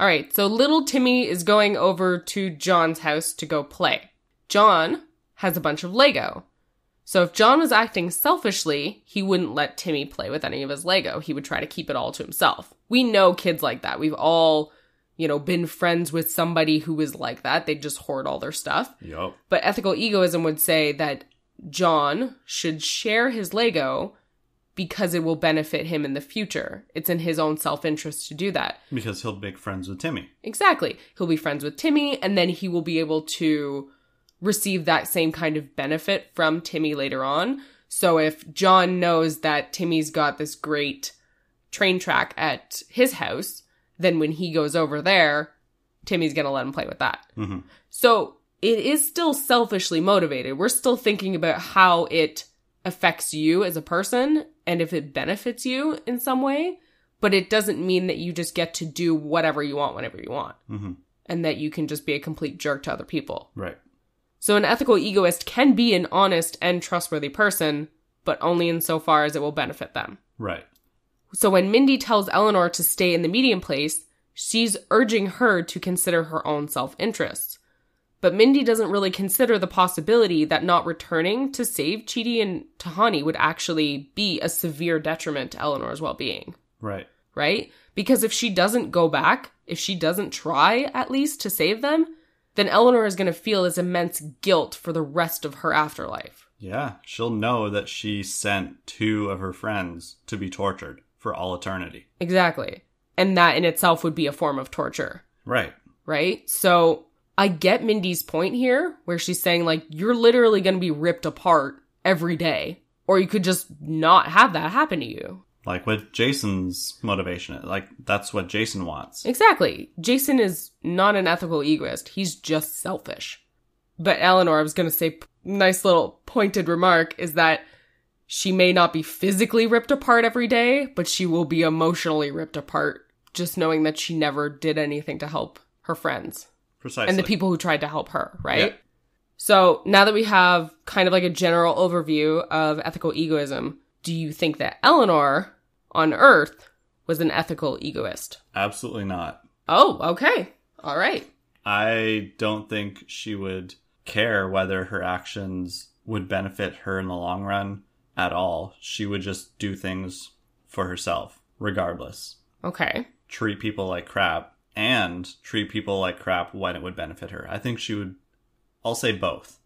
"All right, so little Timmy is going over to John's house to go play. John has a bunch of Lego. So if John was acting selfishly, he wouldn't let Timmy play with any of his Lego. He would try to keep it all to himself. We know kids like that. We've all, you know, been friends with somebody who was like that. They just hoard all their stuff. Yup. But ethical egoism would say that John should share his Lego because it will benefit him in the future. It's in his own self interest to do that. Because he'll make friends with Timmy. Exactly. He'll be friends with Timmy, and then he will be able to receive that same kind of benefit from Timmy later on. So if John knows that Timmy's got this great train track at his house, then when he goes over there, Timmy's going to let him play with that. hmm So it is still selfishly motivated. We're still thinking about how it affects you as a person and if it benefits you in some way, but it doesn't mean that you just get to do whatever you want whenever you want hmm and that you can just be a complete jerk to other people. Right. So an ethical egoist can be an honest and trustworthy person, but only insofar as it will benefit them. Right. So when Mindy tells Eleanor to stay in the medium place, she's urging her to consider her own self interests. But Mindy doesn't really consider the possibility that not returning to save Chidi and Tahani would actually be a severe detriment to Eleanor's well being, Right. right? Because if she doesn't go back, if she doesn't try at least to save them, then Eleanor is going to feel this immense guilt for the rest of her afterlife. Yeah. She'll know that she sent two of her friends to be tortured for all eternity. Exactly. And that in itself would be a form of torture. Right. right? So I get Mindy's point here, where she's saying, like, you're literally going to be ripped apart every day, or you could just not have that happen to you. Like what Jason's motivation is. Like that's what Jason wants. Exactly. Jason is not an ethical egoist. He's just selfish. But Eleanor, I was going to say, nice little pointed remark is that she may not be physically ripped apart every day, but she will be emotionally ripped apart just knowing that she never did anything to help her friends Precisely. and the people who tried to help her, right? Yeah. So now that we have kind of like a general overview of ethical egoism, do you think that Eleanor on Earth was an ethical egoist? Absolutely not. Oh, okay. All right. I don't think she would care whether her actions would benefit her in the long run at all. She would just do things for herself, regardless. Okay. Treat people like crap and treat people like crap when it would benefit her. I think she would, I'll say both.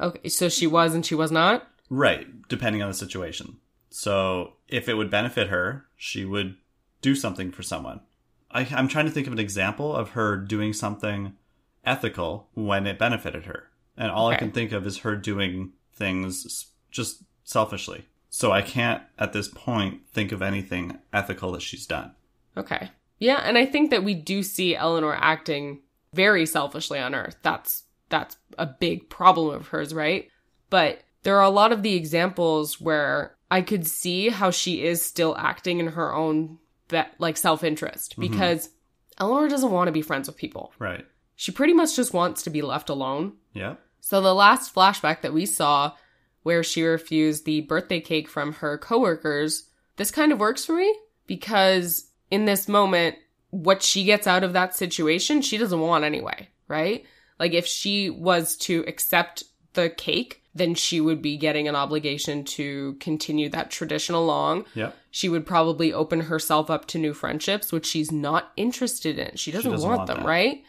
Okay. So she was and she was not? Right, depending on the situation. So if it would benefit her, she would do something for someone. I, I'm trying to think of an example of her doing something ethical when it benefited her. And all I can think of is her doing things just selfishly. So I can't, at this point, think of anything ethical that she's done. Okay. Yeah, and I think that we do see Eleanor acting very selfishly on Earth. That's that's a big problem of hers, right? But there are a lot of the examples where I could see how she is still acting in her own be- like self-interest mm-hmm. because Eleanor doesn't want to be friends with people. Right. She pretty much just wants to be left alone. Yeah. So the last flashback that we saw where she refused the birthday cake from her coworkers, this kind of works for me because in this moment what she gets out of that situation, she doesn't want anyway, right? Like if she was to accept the cake, then she would be getting an obligation to continue that tradition along. Yep. She would probably open herself up to new friendships, which she's not interested in. She doesn't, doesn't want, want them, that. right?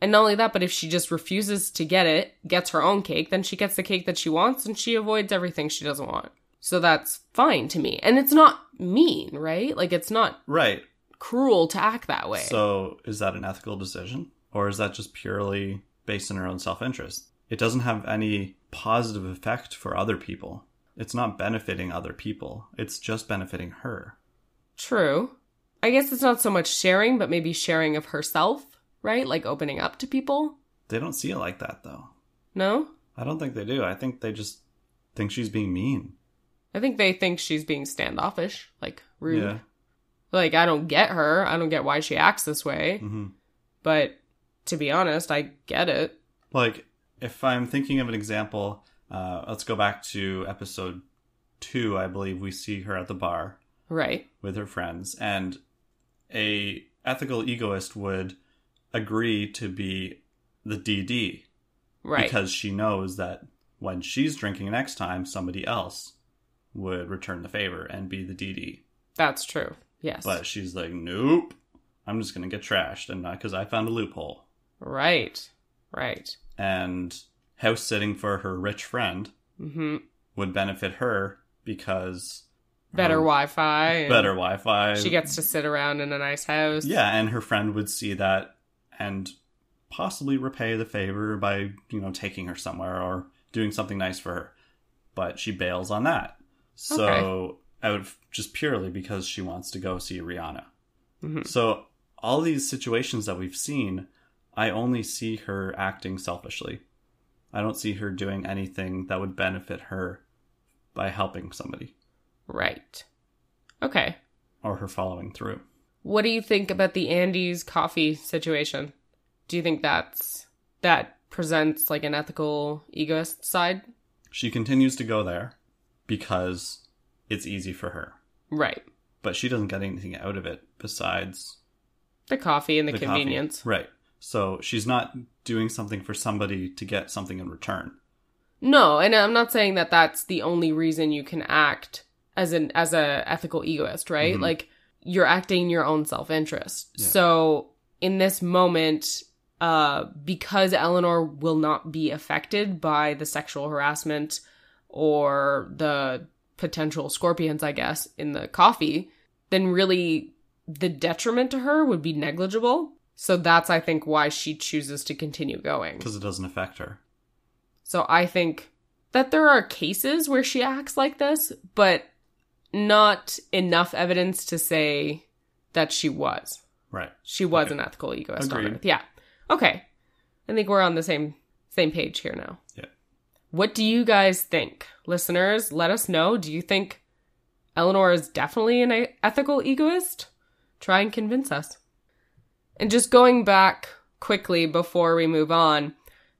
And not only that, but if she just refuses to get it, gets her own cake, then she gets the cake that she wants and she avoids everything she doesn't want. So that's fine to me. And it's not mean, right? Like it's not Right. cruel to act that way. So is that an ethical decision? Or is that just purely based on her own self interest? It doesn't have any positive effect for other people. It's not benefiting other people. It's just benefiting her. True. I guess it's not so much sharing, but maybe sharing of herself, right? Like opening up to people. They don't see it like that though. No? I don't think they do. I think they just think she's being mean. I think they think she's being standoffish, like rude. Yeah. Like, I don't get her. I don't get why she acts this way. hmm But to be honest, I get it. Like, if I'm thinking of an example, uh, let's go back to episode two. I believe we see her at the bar. Right. with her friends and a ethical egoist would agree to be the DD Right. because she knows that when she's drinking next time somebody else would return the favor and be the DD That's true. Yes. but she's like nope I'm just going to get trashed and not cuz I found a loophole right. Right. And house sitting for her rich friend hmm would benefit her because Better Wi-Fi. better Wi-Fi She gets to sit around in a nice house. Yeah, and her friend would see that and possibly repay the favor by, you know, taking her somewhere or doing something nice for her. But she bails on that. So out of just purely because she wants to go see Rihanna. Mhm. So all these situations that we've seen, I only see her acting selfishly. I don't see her doing anything that would benefit her by helping somebody Right. Okay. or her following through. What do you think about the Andy's coffee situation? Do you think that's that presents like an ethical egoist side? She continues to go there because it's easy for her. Right. But she doesn't get anything out of it besides The coffee and the, the coffee. convenience. Right. So she's not doing something for somebody to get something in return. No, and I'm not saying that that's the only reason you can act as an as a ethical egoist, right? Mhm. Like you're acting in your own self-interest. Yeah. So in this moment, uh because Eleanor will not be affected by the sexual harassment or the potential scorpions, I guess, in the coffee, then really the detriment to her would be negligible. So that's, I think, why she chooses to continue going. Because it doesn't affect her. So I think that there are cases where she acts like this, but not enough evidence to say that she was. Right. She was Okay. an ethical egoist on Agreed. Earth. Yeah. Okay. I think we're on the same same page here now. Yeah. What do you guys think? Listeners, let us know. Do you think Eleanor is definitely an ethical egoist? Try and convince us. And just going back quickly before we move on,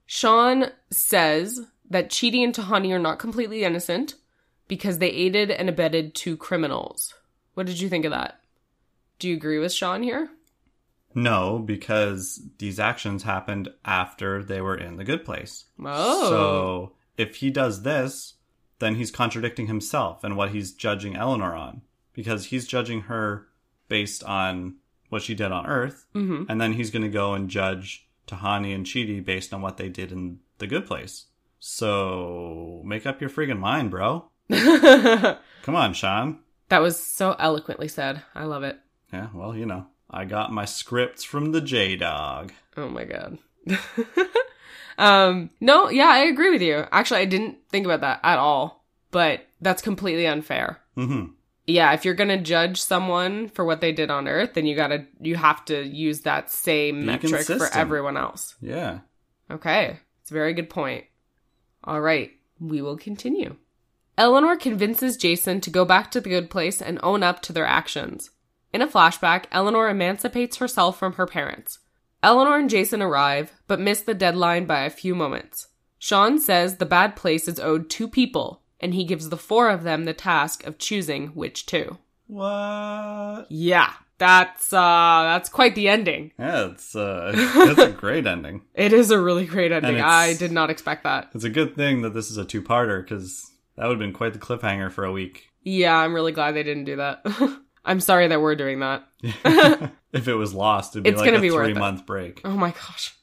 Shawn says that Chidi and Tahani are not completely innocent because they aided and abetted two criminals. What did you think of that? Do you agree with Shawn here? No, because these actions happened after they were in the good place. Oh. So if he does this, then he's contradicting himself and what he's judging Eleanor on. Because he's judging her based on what she did on Earth, hmm and then he's going to go and judge Tahani and Chidi based on what they did in the good place. So make up your friggin' mind, bro. [LAUGHS] Come on, Shawn. That was so eloquently said. I love it. Yeah, well, you know, I got my scripts from the J Dog. Oh my god. [LAUGHS] um, no, yeah, I agree with you. Actually, I didn't think about that at all, but that's completely unfair. hmm Yeah, if you're gonna judge someone for what they did on Earth, then you gotta, you have to use that same Be metric for everyone else. Yeah. Okay, it's a very good point. All right, we will continue. Eleanor convinces Jason to go back to the good place and own up to their actions. In a flashback, Eleanor emancipates herself from her parents. Eleanor and Jason arrive, but miss the deadline by a few moments. Shawn says the bad place is owed two people, and he gives the four of them the task of choosing which two. What? Yeah, that's uh that's quite the ending. Yeah, it's uh, it's a great [LAUGHS] ending. It is a really great ending. I did not expect that. It's a good thing that this is a two-parter because that would have been quite the cliffhanger for a week. Yeah, I'm really glad they didn't do that. [LAUGHS] I'm sorry that we're doing that. [LAUGHS] if it was lost, it'd be It's like gonna a be worth it. three-month break. Oh my gosh.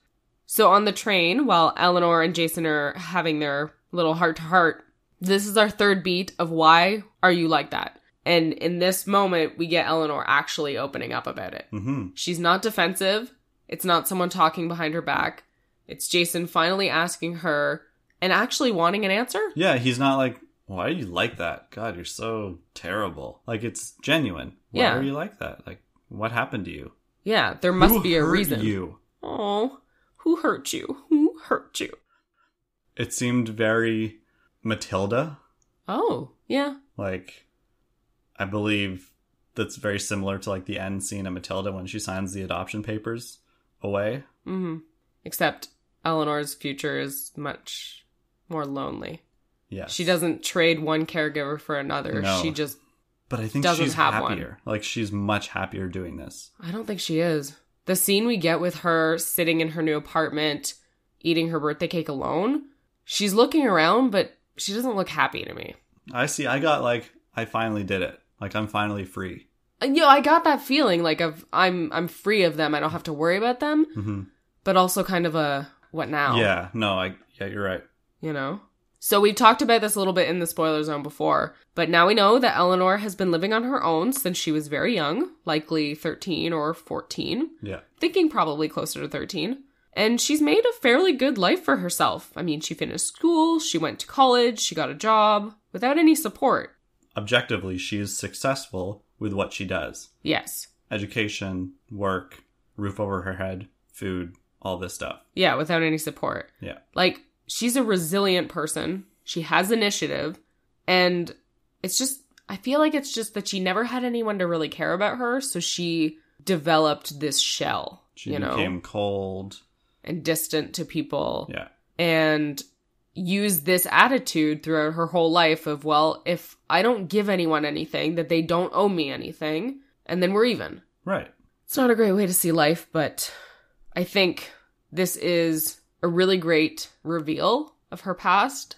So on the train, while Eleanor and Jason are having their little heart to heart, this is our third beat of why are you like that? And in this moment, we get Eleanor actually opening up about it. hmm She's not defensive. It's not someone talking behind her back. It's Jason finally asking her and actually wanting an answer. Yeah, he's not like, why are you like that? God, you're so terrible. Like it's genuine. Why Yeah. are you like that? Like, what happened to you? Yeah, there must Who be a hurt reason. You. Oh, who hurt you? Who hurt you? It seemed very Matilda. Oh, yeah. Like, I believe that's very similar to like the end scene of Matilda when she signs the adoption papers away. hmm Except Eleanor's future is much more lonely. Yes. She doesn't trade one caregiver for another. No. She just, But I think doesn't she's have one. happier. Like she's much happier doing this. I don't think she is. The scene we get with her sitting in her new apartment, eating her birthday cake alone, she's looking around, but she doesn't look happy to me. I see. I got like I finally did it. Like I'm finally free. And, you know, I got that feeling like of I'm I'm free of them. I don't have to worry about them, hmm but also kind of a what now? Yeah. No. I. Yeah. You're right. you know? So we've talked about this a little bit in the spoiler zone before, but now we know that Eleanor has been living on her own since she was very young, likely 13 or 14, Yeah. thinking probably closer to 13. And she's made a fairly good life for herself. I mean, she finished school, she went to college, she got a job without any support. Objectively, she is successful with what she does. Yes. Education, work, roof over her head, food, all this stuff. Yeah, without any support. Yeah. Like, she's a resilient person. She has initiative. And it's just, I feel like it's just that she never had anyone to really care about her. So she developed this shell, She you know, became cold. And distant to people. Yeah. And use this attitude throughout her whole life of, well, if I don't give anyone anything, that they don't owe me anything, and then we're even. Right. It's not a great way to see life, but I think this is a really great reveal of her past.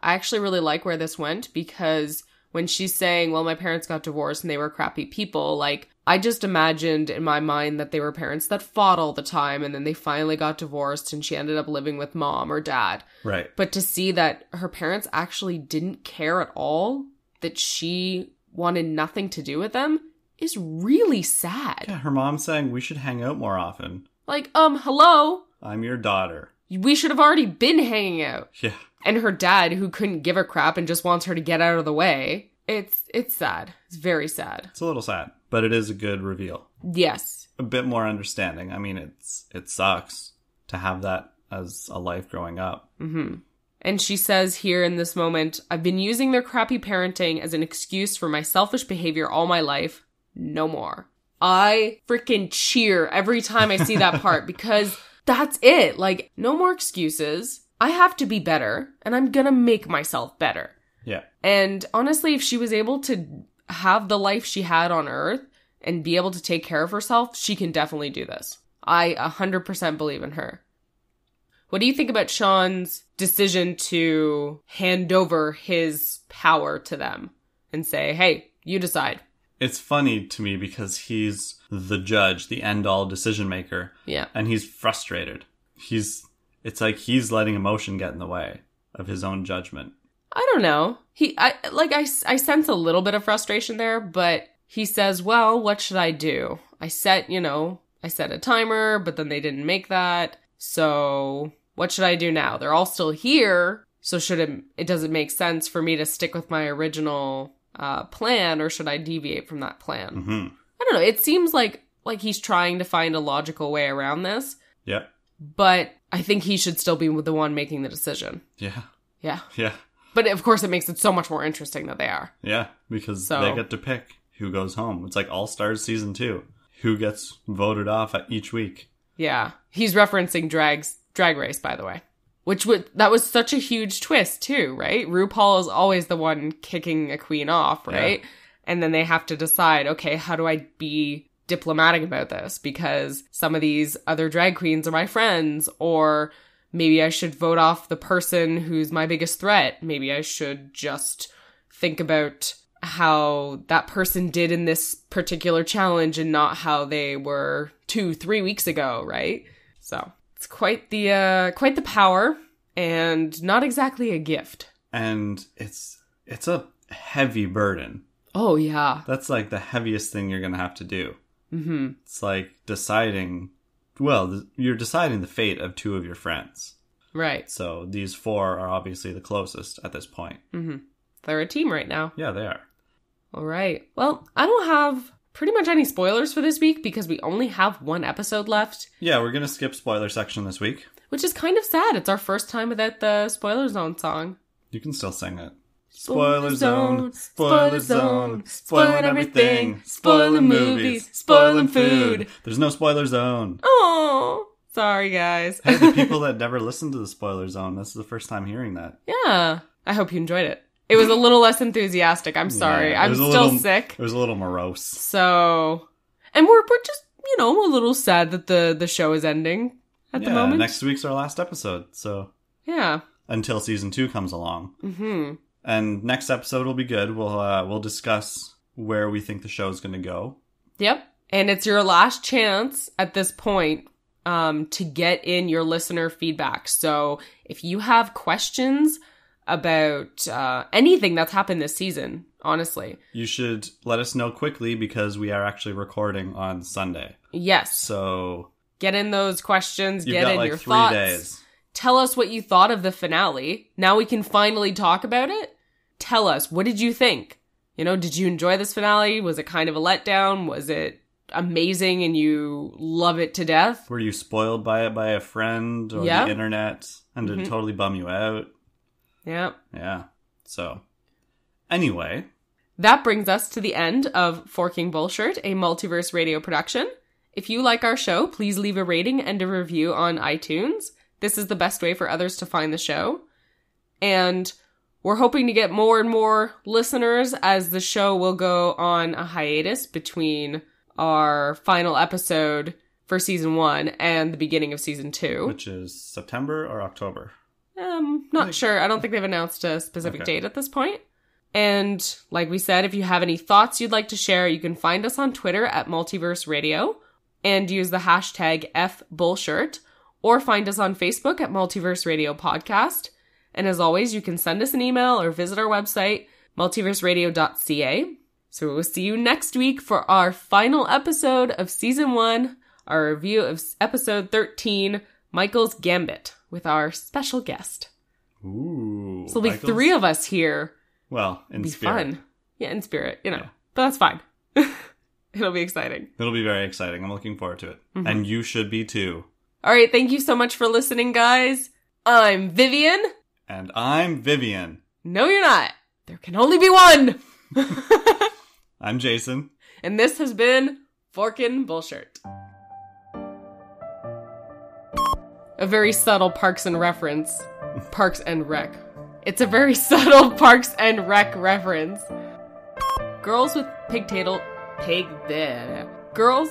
I actually really like where this went because when she's saying, well, my parents got divorced and they were crappy people, like, I just imagined in my mind that they were parents that fought all the time and then they finally got divorced and she ended up living with mom or dad. Right. But to see that her parents actually didn't care at all, that she wanted nothing to do with them, is really sad. Yeah. Her mom saying we should hang out more often. Like, um, hello? I'm your daughter. We should have already been hanging out. Yeah. And her dad, who couldn't give a crap and just wants her to get out of the way. It's it's sad. It's very sad. It's a little sad, but it is a good reveal. Yes. A bit more understanding. I mean, it's it sucks to have that as a life growing up. Mm-hmm. And she says here in this moment, I've been using their crappy parenting as an excuse for my selfish behavior all my life. No more. I freaking cheer every time I see that part [LAUGHS] because that's it. Like, no more excuses. I have to be better and I'm gonna make myself better. Yeah. And honestly, if she was able to have the life she had on Earth and be able to take care of herself, she can definitely do this. I 100% believe in her. What do you think about Shawn's decision to hand over his power to them and say, hey, you decide? It's funny to me because he's the judge, the end all decision maker, Yeah. and he's frustrated. He's it's like he's letting emotion get in the way of his own judgment. I don't know. He, I, like, I, I sense a little bit of frustration there, but he says, well, what should I do? I set, you know, I set a timer, but then they didn't make that. So what should I do now? They're all still here. So should it, it doesn't make sense for me to stick with my original, uh, plan or should I deviate from that plan? hmm I don't know. It seems like, like he's trying to find a logical way around this, Yeah. but I think he should still be the one making the decision. Yeah. Yeah. Yeah. But of course it makes it so much more interesting that they are. Yeah. Because So- they get to pick who goes home. It's like All Stars season two. Who gets voted off at each week? Yeah, he's referencing drags drag race, by the way, which would that was such a huge twist too, right? RuPaul is always the one kicking a queen off, right? And then they have to decide, okay, how do I be diplomatic about this? Because some of these other drag queens are my friends, or maybe I should vote off the person who's my biggest threat. Maybe I should just think about how that person did in this particular challenge and not how they were two, three weeks ago, right? So it's quite the uh quite the power and not exactly a gift. And it's it's a heavy burden. Oh yeah. That's like the heaviest thing you're gonna have to do. Mm-hmm. It's like deciding. Well, you're deciding the fate of two of your friends. Right. So these four are obviously the closest at this point. Mm-hmm. They're a team right now. Yeah, they are. All right. Well, I don't have pretty much any spoilers for this week because we only have one episode left, Yeah, we're gonna skip spoiler section this week. which is kind of sad. It's our first time without the spoiler zone song. You can still sing it. Spoiler zone, spoiler zone, spoiling everything, spoiling movies, spoiling food. There's no spoiler zone. Oh, sorry guys. Hey, the people [LAUGHS] that never listened to the spoiler zone, this is the first time hearing that. yeah. I hope you enjoyed it. It was a little less enthusiastic. I'm sorry. Yeah, I'm still little- sick. It was a little morose. So, and we're we're just you know a little sad that the the show is ending at the moment. next week's our last episode, so yeah. until season two comes along. Hmm. And next episode will be good. We'll uh, we'll discuss where we think the show is going to go. Yep. And it's your last chance at this point um, to get in your listener feedback. So if you have questions about uh, anything that's happened this season, honestly, You should let us know quickly because we are actually recording on Sunday. yes, So get in those questions, get in like your thoughts. days. Tell us what you thought of the finale. Now we can finally talk about it. Tell us, what did you think? You know, did you enjoy this finale? Was it kind of a letdown? Was it amazing and you love it to death? Were you spoiled by it by a friend or Yeah. the internet and did it Mhm. totally bum you out? Yeah. Yeah. So, anyway, That brings us to the end of Forkin' Bullshirt, a multiverse radio production. If you like our show, please leave a rating and a review on iTunes. This is the best way for others to find the show. And we're hoping to get more and more listeners as the show will go on a hiatus between our final episode for season one and the beginning of season two. which is September or October? Um, not sure. I don't think they've announced a specific Okay. date at this point. And like we said, if you have any thoughts you'd like to share, you can find us on Twitter at Multiverse Radio and use the hashtag FBullshirt or find us on Facebook at Multiverse Radio Podcast. And as always, you can send us an email or visit our website, multiverseradio.ca. So we'll see you next week for our final episode of season one our review of episode 13, Michael's Gambit, with our special guest. Ooh. So there'll be three of us here. Well, in Be spirit. fun. Yeah, in spirit, you know. Yeah. But that's fine. [LAUGHS] It'll be exciting. It'll be very exciting. I'm looking forward to it. Mm-hmm. And you should be too. All right, thank you so much for listening, guys. I'm Vivienne. And I'm Vivienne. No, you're not. There can only be one. [LAUGHS] I'm Jason. and this has been Forkin' Bullshirt. A very subtle Parks and reference. [LAUGHS] Parks and Rec. It's a very [LAUGHS] subtle Parks and Rec reference. Girls with pigtail pig there. Girls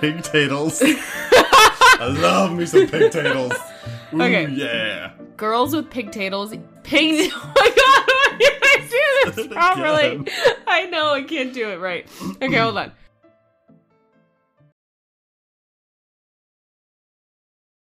Pigtails. I love me some pigtails. Ooh, Okay. yeah. Girls with pigtails pigs [LAUGHS] [LAUGHS] oh my god [LAUGHS] I can't do this properly. I know I can't do it right. Okay, hold on.